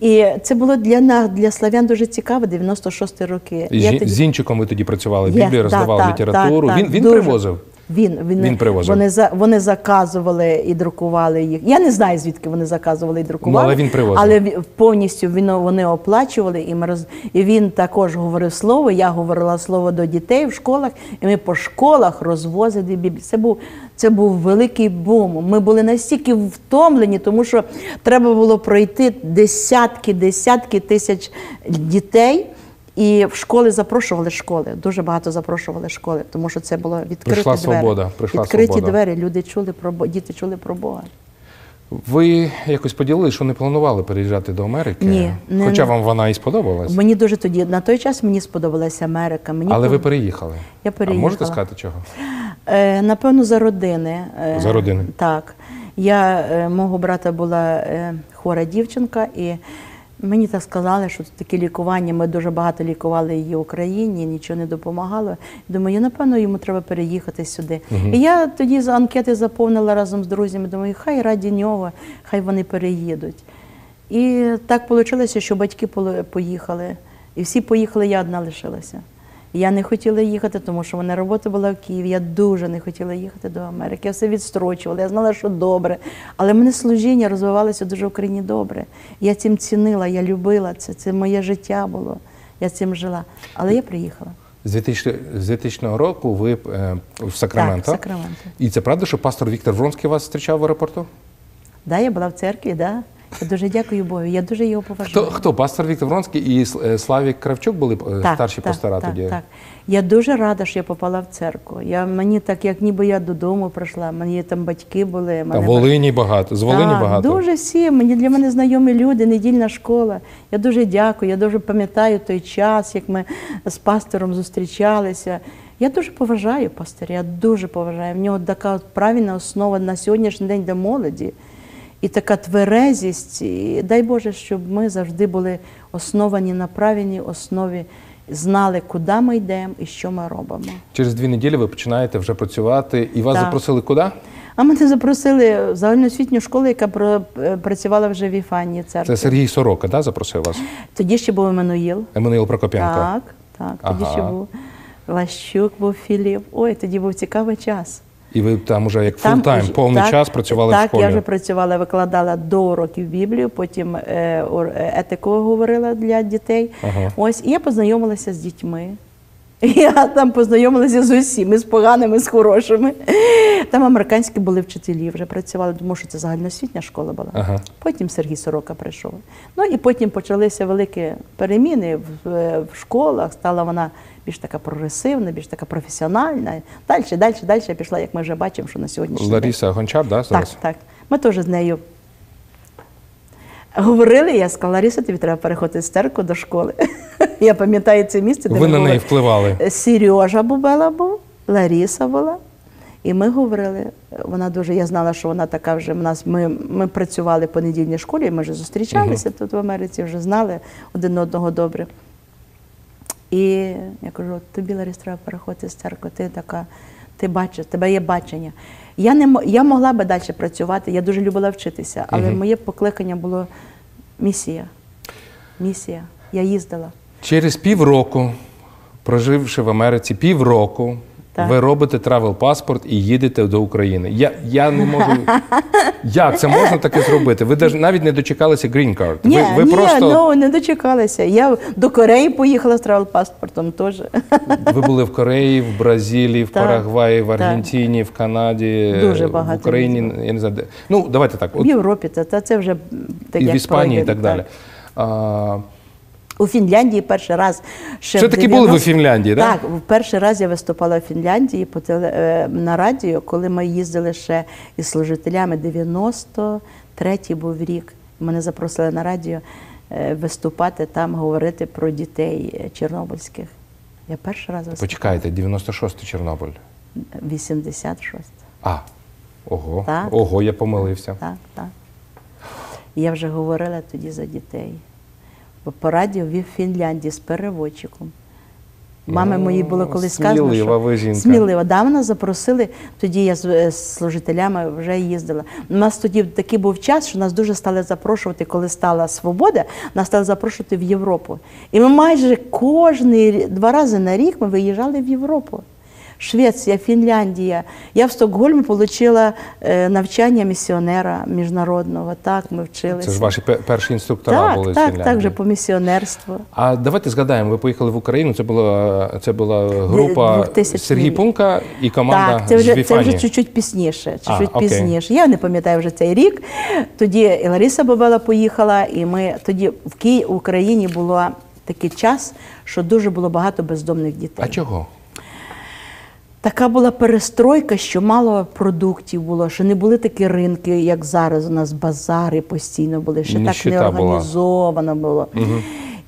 І це було для нас, для славян дуже цікаво, 96 роки. І Я З тоді- Зінчиком ви тоді працювали, Біблію да, роздавали так, літературу. так, він він дуже. привозив. Він, він, Він привозив. Вони, за, вони заказували і друкували їх. Я не знаю, звідки вони заказували і друкували. Ну, але він привозив. Але повністю він, вони оплачували, і, ми роз, і він також говорив слово, я говорила слово до дітей в школах, і ми по школах розвозили Біблію. Це був, це був великий бум. Ми були настільки втомлені, тому що треба було пройти десятки, десятки тисяч дітей. І в школи запрошували школи. Дуже багато запрошували школи, тому що це було відкриті Прийшла двері. свобода, прийшла відкриті свобода. двері. Люди чули про діти чули про Бога. Ви якось поділили, що не планували переїжджати до Америки. Ні, не- Хоча не. вам вона і сподобалась. Мені дуже тоді на той час мені сподобалася Америка. Мені Але пом- ви переїхали. Я А можете сказати чого? Е, напевно, за родини. Е, За родини. Так. Я, е, мого брата була е, хвора дівчинка, і мені так сказали, що таке лікування. Ми дуже багато лікували її в Україні, нічого не допомагало. Думаю, напевно, йому треба переїхати сюди. І я тоді з анкети заповнила разом з друзями. Думаю, хай раді нього, хай вони переїдуть. І так вийшло, що батьки поїхали. І всі поїхали, я одна лишилася. Я не хотіла їхати, тому що в мене робота була в Києві. Я дуже не хотіла їхати до Америки. Я все відстрочувала. Я знала, що добре. Але мене служіння розвивалося дуже в Україні добре. Я цим цінила, я любила це. Це моє життя було. Я цим жила. Але я приїхала. З 2000, з 2000 року ви е, в Сакраменто. Так, в Сакраменто. І це правда, що пастор Віктор Вронський вас зустрічав в аеропорту? Да, я була в церкві, да. Я дуже дякую Богу. Я дуже його поважаю. Хто, хто? Пастор Віктор Вронський і е, Славік Кравчук були е, старші пастора так, тоді? Так. Я дуже рада, що я попала в церкву. Я, мені так, як ніби я додому прийшла, мені там батьки були. Та Волині багато, з Волині так, багато. Дуже всі. Мені для мене знайомі люди, недільна школа. Я дуже дякую. Я дуже пам'ятаю той час, як ми з пастором зустрічалися. Я дуже поважаю пастиря, я дуже поважаю. В нього така правильна основа на сьогоднішній день для молоді. І така тверезість. І дай Боже, щоб ми завжди були основані на правильній основі, знали, куди ми йдемо і що ми робимо. Через дві неділі ви починаєте вже працювати, і вас Так. запросили куди? А мене запросили в загальноосвітню школу, яка е, працювала вже в Вифанії церкві. Це Сергій Сорока, да, запросив вас? Тоді ще був Еммануїл. Еммануїл Прокопенко. Так, так. Тоді Ага. ще був Лащук, був Філіп. Ой, тоді був цікавий час. І ви там уже як full-time, повний так, час працювали так, в школі. я вже працювала, викладала до років Біблію, потім е, е, етику говорила для дітей. Ага. Ось, і я познайомилася з дітьми. *laughs* Я там познайомилася з усіми, з поганими, з хорошими. Там американські були вчителі, вже працювали, тому що це загальноосвітня школа була. Ага. Потім Сергій Сорока прийшов. Ну і потім почалися великі переміни в, е, в школах. Стала вона більш така прогресивна, більш така професіональна. Далі, далі, далі пішла, як ми вже бачимо, що на сьогоднішній день. Лариса Гончар, да, Так, так. Ми теж з нею говорили, я сказала, Лариса, тобі треба переходити з церкви до школи. *laughs* Я пам'ятаю це місце, де Ви ми на неї впливали. Сережа Бубела був, Ларіса була. І ми говорили, вона дуже, я знала, що вона така вже в нас. Ми, ми працювали в понедільній школі, ми вже зустрічалися тут в Америці, вже знали один одного добре. І я кажу, тобі, Ларіс, треба переходити з церкви, ти така, ти бачиш, тебе є бачення. Я, не, я могла би далі працювати, я дуже любила вчитися, але моє покликання було місія. Місія. Я їздила. Через півроку, проживши в Америці півроку, Так. ви робите travel passport і їдете до України. Я, я не можу. *laughs* Як це можна таке зробити? Ви навіть не дочекалися green card. Ні, ви, ви ні, просто ну, не дочекалася. Я до Кореї поїхала з travel паспортом теж. ви були в Кореї, в Бразилії, в Так, Парагваї, в так. В Канаді, Дуже в Україні. Я не знаю, де. Ну давайте так. В Європі це, це, це вже так, і в як Іспанії і пройдено, так далі. А, У Фінляндії перший раз ще в Все-таки були ви в 90 Фінляндії, так? Так, в перший раз я виступала в Фінляндії по теле, е, на радіо, коли ми їздили ще із служителями 93-й був рік. Мене запросили на радіо е, виступати там, говорити про дітей е, чорнобильських. Я перший раз виступала. Почекайте, 96-й Чорнобиль. 86. А, ого, Так. ого, я помилився. Так, так. Я вже говорила тоді за дітей. По радіо в Фінляндії з переводчиком. Мами Ну, моїй було колись сказано, смілива що ви жінка. смілива. Да, мене запросили. Тоді я з, е, з служителями вже їздила. У нас тоді такий був час, що нас дуже стали запрошувати, коли стала свобода, нас стали запрошувати в Європу. І ми майже кожний рі- два рази на рік ми виїжджали в Європу. Швеція, Фінляндія. Я в Стокгольмі отримала навчання місіонера міжнародного. Так, ми вчилися. Це ж ваші перші інструктора так, були з так, Фінляндії. так, вже по місіонерству. А давайте згадаємо, ви поїхали в Україну. Це була це була група Сергій Пунка і команда Так, це з вже, це вже чуть-чуть пізніше. Чуть-чуть пізніше. Я не пам'ятаю вже цей рік. Тоді Лариса Бабела поїхала, і ми тоді в Києві в Україні було такий час, що дуже було багато бездомних дітей. А чого? Така була перестройка, що мало продуктів було, що не були такі ринки, як зараз. У нас базари постійно були, ще так не була. організовано було.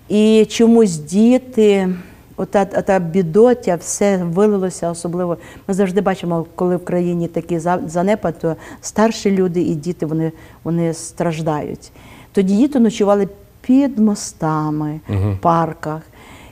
І чомусь діти, ота, ота бідотя, все вилилося особливо. Ми завжди бачимо, коли в країні такий за- занепад, то старші люди і діти вони, вони страждають. Тоді діти ночували під мостами, в парках.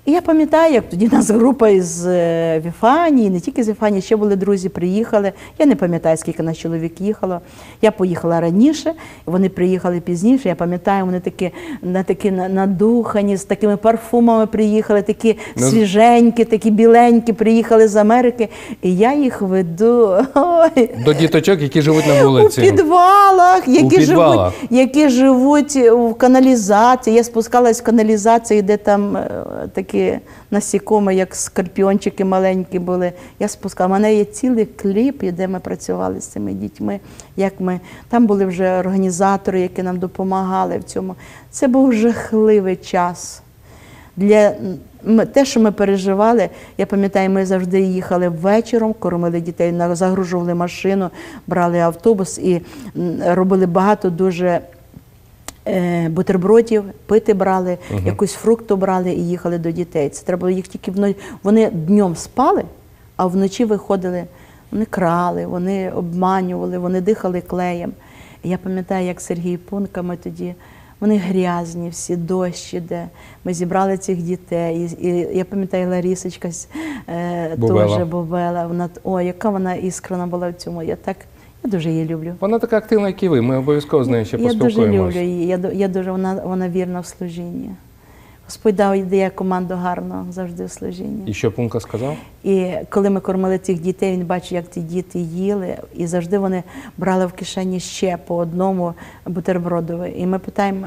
І я пам'ятаю, як тоді *laughs* нас група із е, Віфанії, не тільки з Віфанії, ще були друзі, приїхали. Я не пам'ятаю, скільки нас чоловік їхало. Я поїхала раніше, вони приїхали пізніше. Я пам'ятаю, вони такі на такі надухані, з такими парфумами приїхали, такі Ну, свіженькі, такі біленькі, приїхали з Америки. І я їх веду. *laughs* Ой, До діточок, які живуть на у вулиці. підвалах, які підвалах. живуть, які живуть в каналізації. Я спускалась в каналізацію, де там е, такі насікоми, як скорпіончики маленькі були. Я спускала. У мене є цілий кліп, де ми працювали з цими дітьми. Як ми там були вже організатори, які нам допомагали в цьому. Це був жахливий час. Для те, що ми переживали, я пам'ятаю, ми завжди їхали вечором, кормили дітей, загружували машину, брали автобус і робили багато дуже бутербродів, пити брали, якусь фрукту брали і їхали до дітей. Це треба було їх тільки вночі. Вони днем спали, а вночі виходили, вони крали, вони обманювали, вони дихали клеєм. Я пам'ятаю, як Сергій Пунка ми тоді. Вони грязні, всі дощ іде. Ми зібрали цих дітей. І, і я пам'ятаю, Ларісочка е, Бубела. теж Бобела. Вона о, яка вона іскрена була в цьому. Я так я дуже її люблю. Вона така активна, як і ви. Ми обов'язково з нею ще поспілкуємося. Я дуже люблю її. Я, я дуже, вона, вона вірна в служінні. Господь дав дає команду гарно завжди у служінні. І що Пунка сказав? І коли ми кормили цих дітей, він бачив, як ті діти їли, і завжди вони брали в кишені ще по одному бутербродові. І ми питаємо,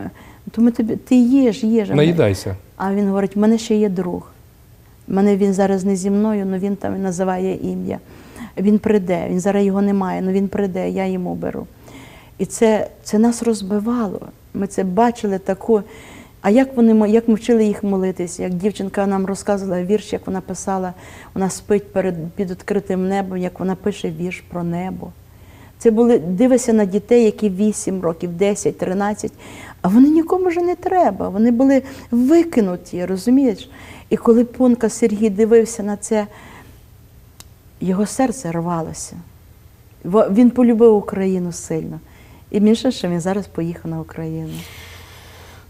то ми тобі ти їж, їж. Наїдайся. А він говорить: в мене ще є друг. В мене він зараз не зі мною, але він там називає ім'я. Він прийде, він зараз його немає, але він прийде, я йому беру. І це, це нас розбивало. Ми це бачили таку. А як вони як ми вчили їх молитися? Як дівчинка нам розказувала вірш, як вона писала, вона спить перед під відкритим небом, як вона пише вірш про небо. Це були дивися на дітей, які 8 років, 10, 13, а вони нікому вже не треба. Вони були викинуті, розумієш? І коли Пунка Сергій дивився на це, його серце рвалося. Він полюбив Україну сильно. І більше, що він зараз поїхав на Україну.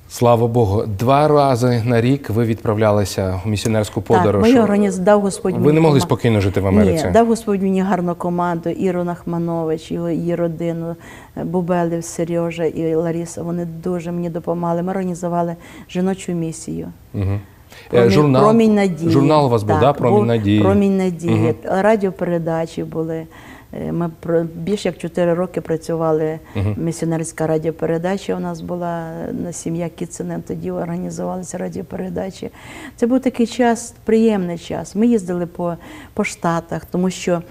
Слава Богу, два рази на рік ви відправлялися у місіонерську подорож. Так, мені організ дав Господь Ви мені не могли спокійно жити в Америці? Ні, дав Господь мені гарну команду. Іру Нахманович, його її родину, Бубелів, Сережа і Лариса. Вони дуже мені допомагали. Ми організували жіночу місію. Угу. Промінь, журнал, промінь надії. журнал у вас був, да? Промінь був надії. Промінь надії. Мгм. Радіопередачі були. Е, Ми більше як 4 роки працювали. Місіонерська радіопередача у нас була на сім'я Кіцинен. Тоді організувалися радіопередачі. Це був такий час, приємний час. Ми їздили по, по штатах, тому що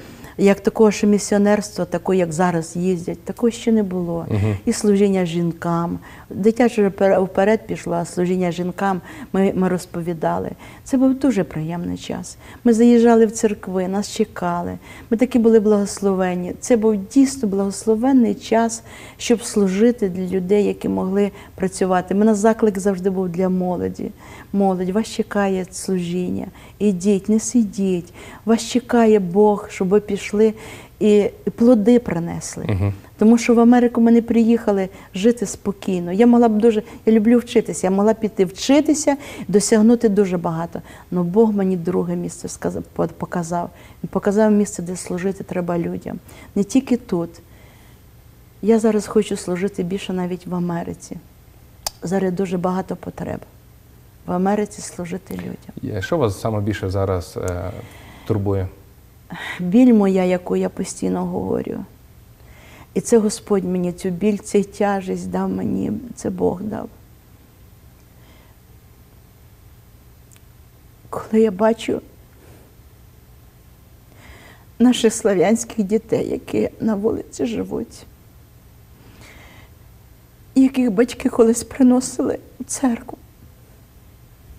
як такого ж місіонерства, такого, як зараз їздять, такого ще не було. І служіння жінкам. Дитяче вже вперед пішло, а служіння жінкам ми, ми розповідали. Це був дуже приємний час. Ми заїжджали в церкви, нас чекали. Ми такі були благословені. Це був дійсно благословенний час, щоб служити для людей, які могли працювати. У нас заклик завжди був для молоді. Молодь, вас чекає служіння. Ідіть, не сидіть. Вас чекає Бог, щоб ви пішли і плоди принесли. Тому що в Америку ми не приїхали жити спокійно. Я могла б дуже, я люблю вчитися, я могла піти вчитися, досягнути дуже багато. Але Бог мені друге місце сказав, показав. Він показав місце, де служити треба людям. Не тільки тут. Я зараз хочу служити більше навіть в Америці. Зараз дуже багато потреб. В Америці служити людям. Що вас саме більше зараз е, турбує? біль моя, яку я постійно говорю. І це Господь мені цю біль, цю тяжесть дав мені, це Бог дав. Коли я бачу наших слав'янських дітей, які на вулиці живуть, яких батьки колись приносили в церкву,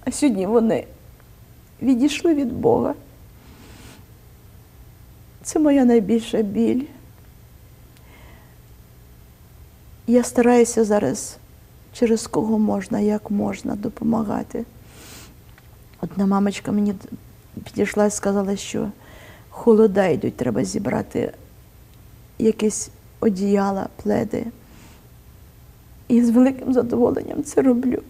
а сьогодні вони відійшли від Бога. Це моя найбільша біль. Я стараюся зараз через кого можна, як можна допомагати. Одна мамочка мені підійшла і сказала, що холода йдуть, треба зібрати якісь одіяла, пледи. І з великим задоволенням це роблю.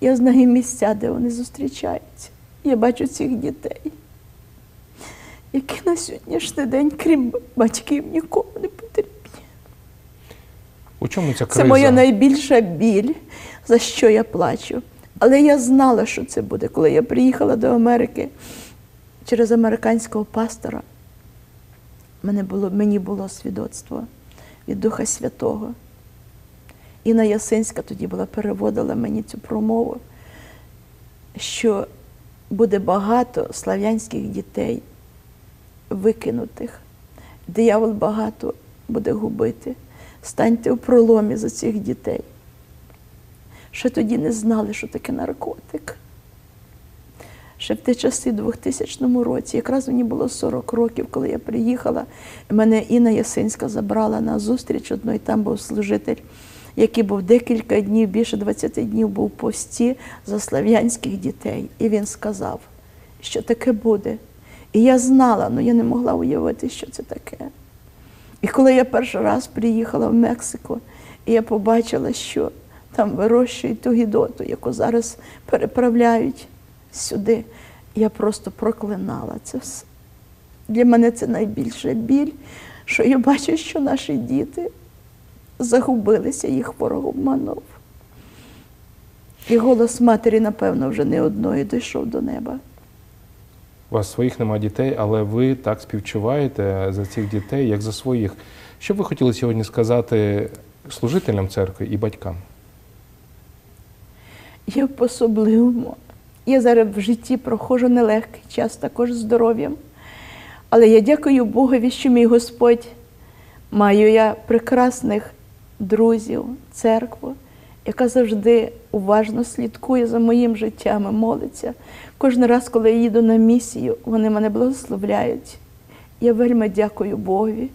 Я знаю місця, де вони зустрічаються. Я бачу цих дітей які на сьогоднішній день, крім батьків, нікому не потрібні. У чому ця криза? Це моя найбільша біль, за що я плачу. Але я знала, що це буде, коли я приїхала до Америки через американського пастора. Мене було, мені було свідоцтво від Духа Святого. Інна Ясинська тоді була переводила мені цю промову, що буде багато слав'янських дітей викинутих. Диявол багато буде губити. Станьте у проломі за цих дітей. Ще тоді не знали, що таке наркотик. Ще в ті часи, в 2000 році, якраз мені було 40 років, коли я приїхала. Мене Інна Ясинська забрала на зустріч одну, і там був служитель, який був декілька днів, більше 20 днів був в пості за слав'янських дітей. І він сказав, що таке буде. І я знала, але я не могла уявити, що це таке. І коли я перший раз приїхала в Мексику, і я побачила, що там вирощують ту гідоту, яку зараз переправляють сюди, я просто проклинала це все. Для мене це найбільша біль, що я бачу, що наші діти загубилися, їх ворог обманув. І голос матері, напевно, вже не одної дійшов до неба. У вас своїх немає дітей, але ви так співчуваєте за цих дітей, як за своїх. Що б ви хотіли сьогодні сказати служителям церкви і батькам? Я по-особливому. Я зараз в житті проходжу нелегкий час, також здоров'ям. Але я дякую Богові, що мій Господь маю я прекрасних друзів, церкву, яка завжди уважно слідкує за моїм життям і молиться. Кожен раз, коли я їду на місію, вони мене благословляють. Я вельми дякую Богові,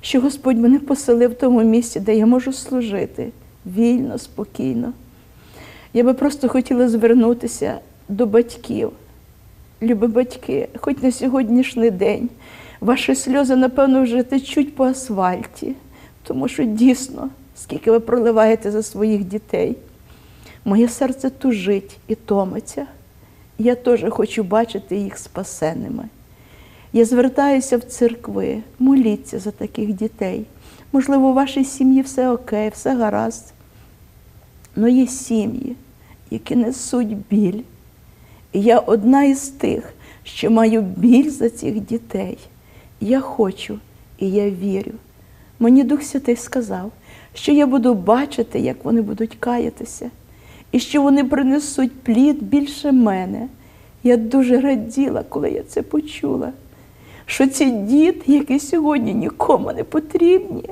що Господь мене поселив в тому місці, де я можу служити вільно, спокійно. Я би просто хотіла звернутися до батьків. Любі батьки, хоч на сьогоднішній день ваші сльози, напевно, вже течуть по асфальті, тому що дійсно, скільки ви проливаєте за своїх дітей, моє серце тужить і томиться. Я теж хочу бачити їх спасеними. Я звертаюся в церкви, моліться за таких дітей. Можливо, у вашій сім'ї все окей, все гаразд. Але є сім'ї, які несуть біль. І я одна із тих, що маю біль за цих дітей. Я хочу і я вірю. Мені Дух Святий сказав, що я буду бачити, як вони будуть каятися, і що вони принесуть плід більше мене. Я дуже раділа, коли я це почула, що ці діти, які сьогодні нікому не потрібні,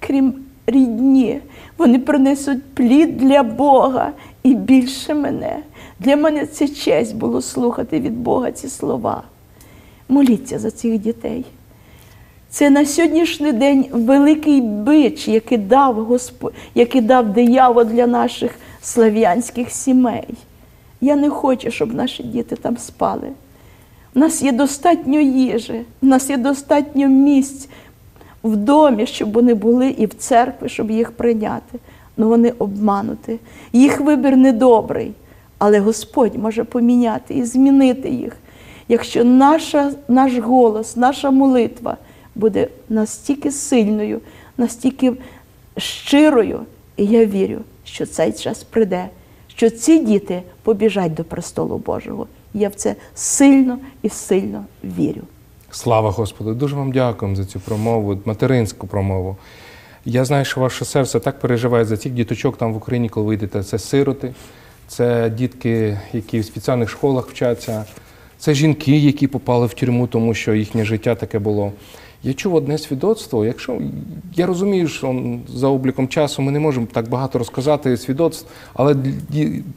крім рідні, вони принесуть плід для Бога і більше мене. Для мене це честь було слухати від Бога ці слова. Моліться за цих дітей. Це на сьогоднішній день великий бич, який дав Господь, який дав диявол для наших слав'янських сімей. Я не хочу, щоб наші діти там спали. У нас є достатньо їжі, у нас є достатньо місць в домі, щоб вони були, і в церкві, щоб їх прийняти. Ну вони обмануті. Їх вибір недобрий, але Господь може поміняти і змінити їх. Якщо наша, наш голос, наша молитва буде настільки сильною, настільки щирою, і я вірю, що цей час прийде, що ці діти побіжать до престолу Божого. Я в це сильно і сильно вірю. Слава Господу! Дуже вам дякуємо за цю промову, материнську промову. Я знаю, що ваше серце так переживає за цих діточок там в Україні, коли ви йдете. Це сироти, це дітки, які в спеціальних школах вчаться, це жінки, які попали в тюрму, тому що їхнє життя таке було. Я чув одне свідоцтво. Якщо я розумію, що за обліком часу ми не можемо так багато розказати свідоцтв, але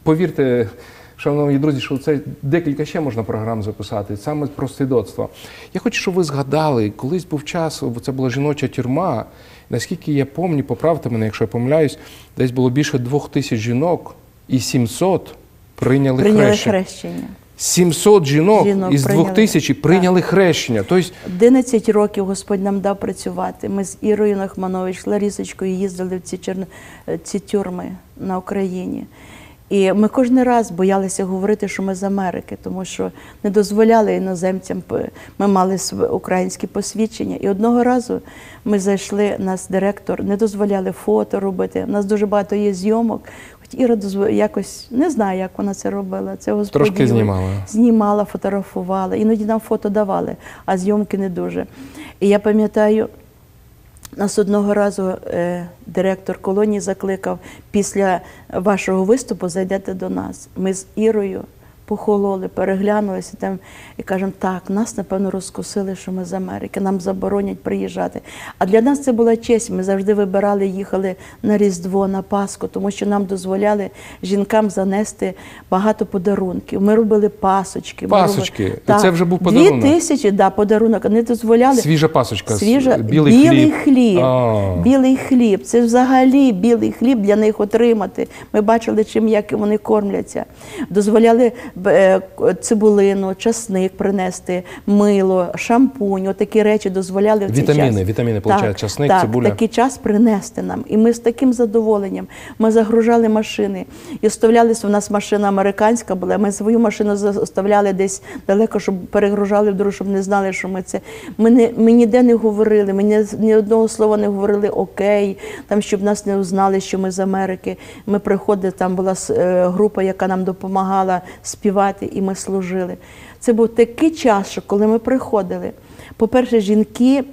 повірте, шановні друзі, що це декілька ще можна програм записати, саме про свідоцтво. Я хочу, щоб ви згадали, колись був час, це була жіноча тюрма. Наскільки я пам'ятаю, поправте мене, якщо я помиляюсь, десь було більше двох тисяч жінок і 700 прийняли, Прийняли хрещення. хрещення. 700 жінок, Жінок із прийняли. 2000 прийняли хрещення. Тобто 11 років Господь нам дав працювати. Ми з Ірою Нахманович, Ларісочкою їздили в ці, черн... ці тюрми на Україні. І ми кожен раз боялися говорити, що ми з Америки, тому що не дозволяли іноземцям. Ми мали українські посвідчення. І одного разу ми зайшли, нас директор не дозволяли фото робити. У нас дуже багато є зйомок. Дозв- якось не знаю, як вона це робила. Це Трошки знімала. Знімала, фотографувала. Іноді нам фото давали, а зйомки не дуже. І я пам'ятаю, нас одного разу е, директор колонії закликав, після вашого виступу зайдете до нас. Ми з Ірою похололи, переглянулися там і кажемо, так, нас, напевно, розкусили, що ми з Америки, нам заборонять приїжджати. А для нас це була честь. Ми завжди вибирали, їхали на Різдво, на Пасху, тому що нам дозволяли жінкам занести багато подарунків. Ми робили пасочки. Пасочки. робили- це Так, вже був Дві тисячі, да, подарунок. Вони дозволяли. свіжа пасочка, Свіжа, білий, білий хліб. хліб. Білий хліб. Це взагалі білий хліб для них отримати. Ми бачили, чим як вони кормляться. Дозволяли цибулину, часник принести, мило, шампунь. Отакі речі дозволяли в цей Вітаміни, час. вітаміни, получають, часник, так, цибуля. такий час принести нам. І ми з таким задоволенням ми загружали машини і оставлялися. У нас машина американська була. Ми свою машину оставляли десь далеко, щоб перегружали в дорогу, щоб не знали, що ми це. Ми, не, ми ніде не говорили, ми ні, ні одного слова не говорили окей, там, щоб нас не узнали, що ми з Америки. Ми приходили, там була е, група, яка нам допомагала співати, і ми служили. Це був такий час, що коли ми приходили, по-перше, жінки.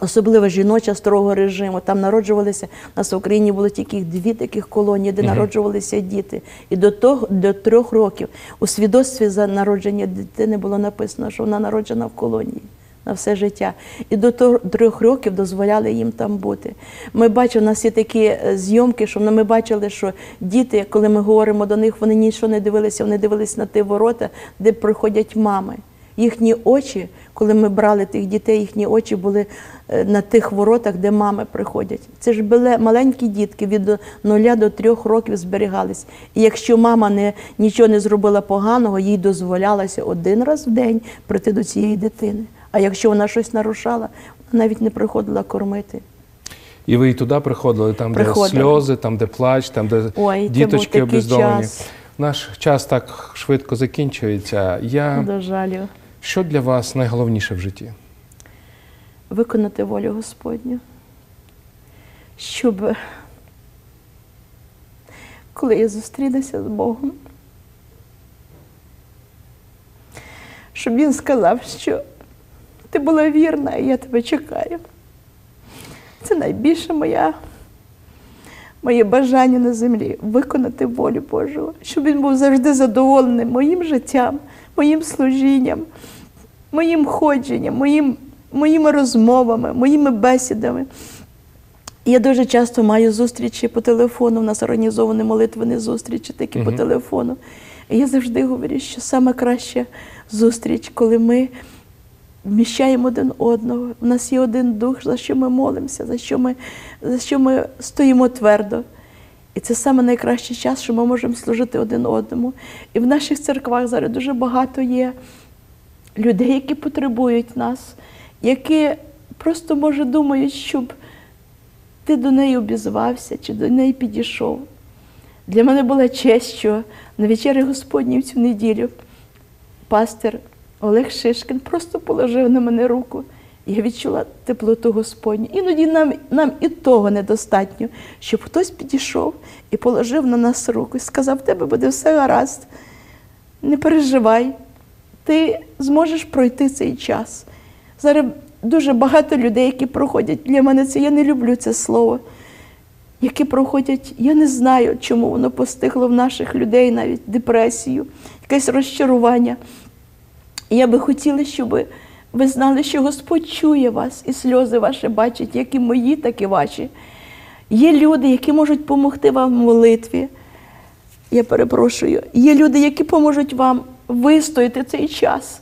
Особливо жіноча строго режиму. Там народжувалися, у нас в Україні було тільки дві таких колонії, де народжувалися діти. І до того до трьох років у свідоцтві за народження дитини було написано, що вона народжена в колонії на все життя. І до трьох років дозволяли їм там бути. Ми бачимо, у нас є такі е, зйомки, що ми бачили, що діти, коли ми говоримо до них, вони нічого не дивилися, вони дивилися на ті ворота, де приходять мами. Їхні очі, коли ми брали тих дітей, їхні очі були е, на тих воротах, де мами приходять. Це ж були маленькі дітки від 0 до 3 років зберігались. І якщо мама не, нічого не зробила поганого, їй дозволялося один раз в день прийти до цієї дитини. А якщо вона щось нарушала, вона навіть не приходила кормити. І ви і туди приходили, там, Приходили. де сльози, там, де плач, там, де Ой, це діточки такий обездолені. час. Наш час так швидко закінчується. Я... До жалю. Що для вас найголовніше в житті? виконати волю Господню. Щоб коли я зустрінуся з Богом, щоб Він сказав, що ти була вірна, і я тебе чекаю. Це найбільше моя, моє бажання на землі виконати волю Божу, щоб він був завжди задоволений моїм життям, моїм служінням, моїм ходженням, моїм, моїми розмовами, моїми бесідами. Я дуже часто маю зустрічі по телефону. У нас організовані молитвені зустрічі такі по телефону. І я завжди говорю, що саме краща зустріч, коли ми вміщаємо один одного. У нас є один дух, за що ми молимося, за що ми, за що ми стоїмо твердо. І це саме найкращий час, що ми можемо служити один одному. І в наших церквах зараз дуже багато є людей, які потребують нас, які просто, може, думають, щоб ти до неї обізвався чи до неї підійшов. Для мене була честь, що на вечері Господній в цю неділю пастир Олег Шишкін просто положив на мене руку. Я відчула теплоту Господню. Іноді нам, нам і того недостатньо, щоб хтось підійшов і положив на нас руку і сказав, в тебе буде все гаразд. Не переживай, ти зможеш пройти цей час. Зараз дуже багато людей, які проходять для мене це, я не люблю це слово, які проходять, я не знаю, чому воно постигло в наших людей навіть депресію, якесь розчарування. Я би хотіла, щоб ви знали, що Господь чує вас, і сльози ваші бачить, як і мої, так і ваші. Є люди, які можуть допомогти вам в молитві. Я перепрошую, є люди, які поможуть вам вистояти цей час.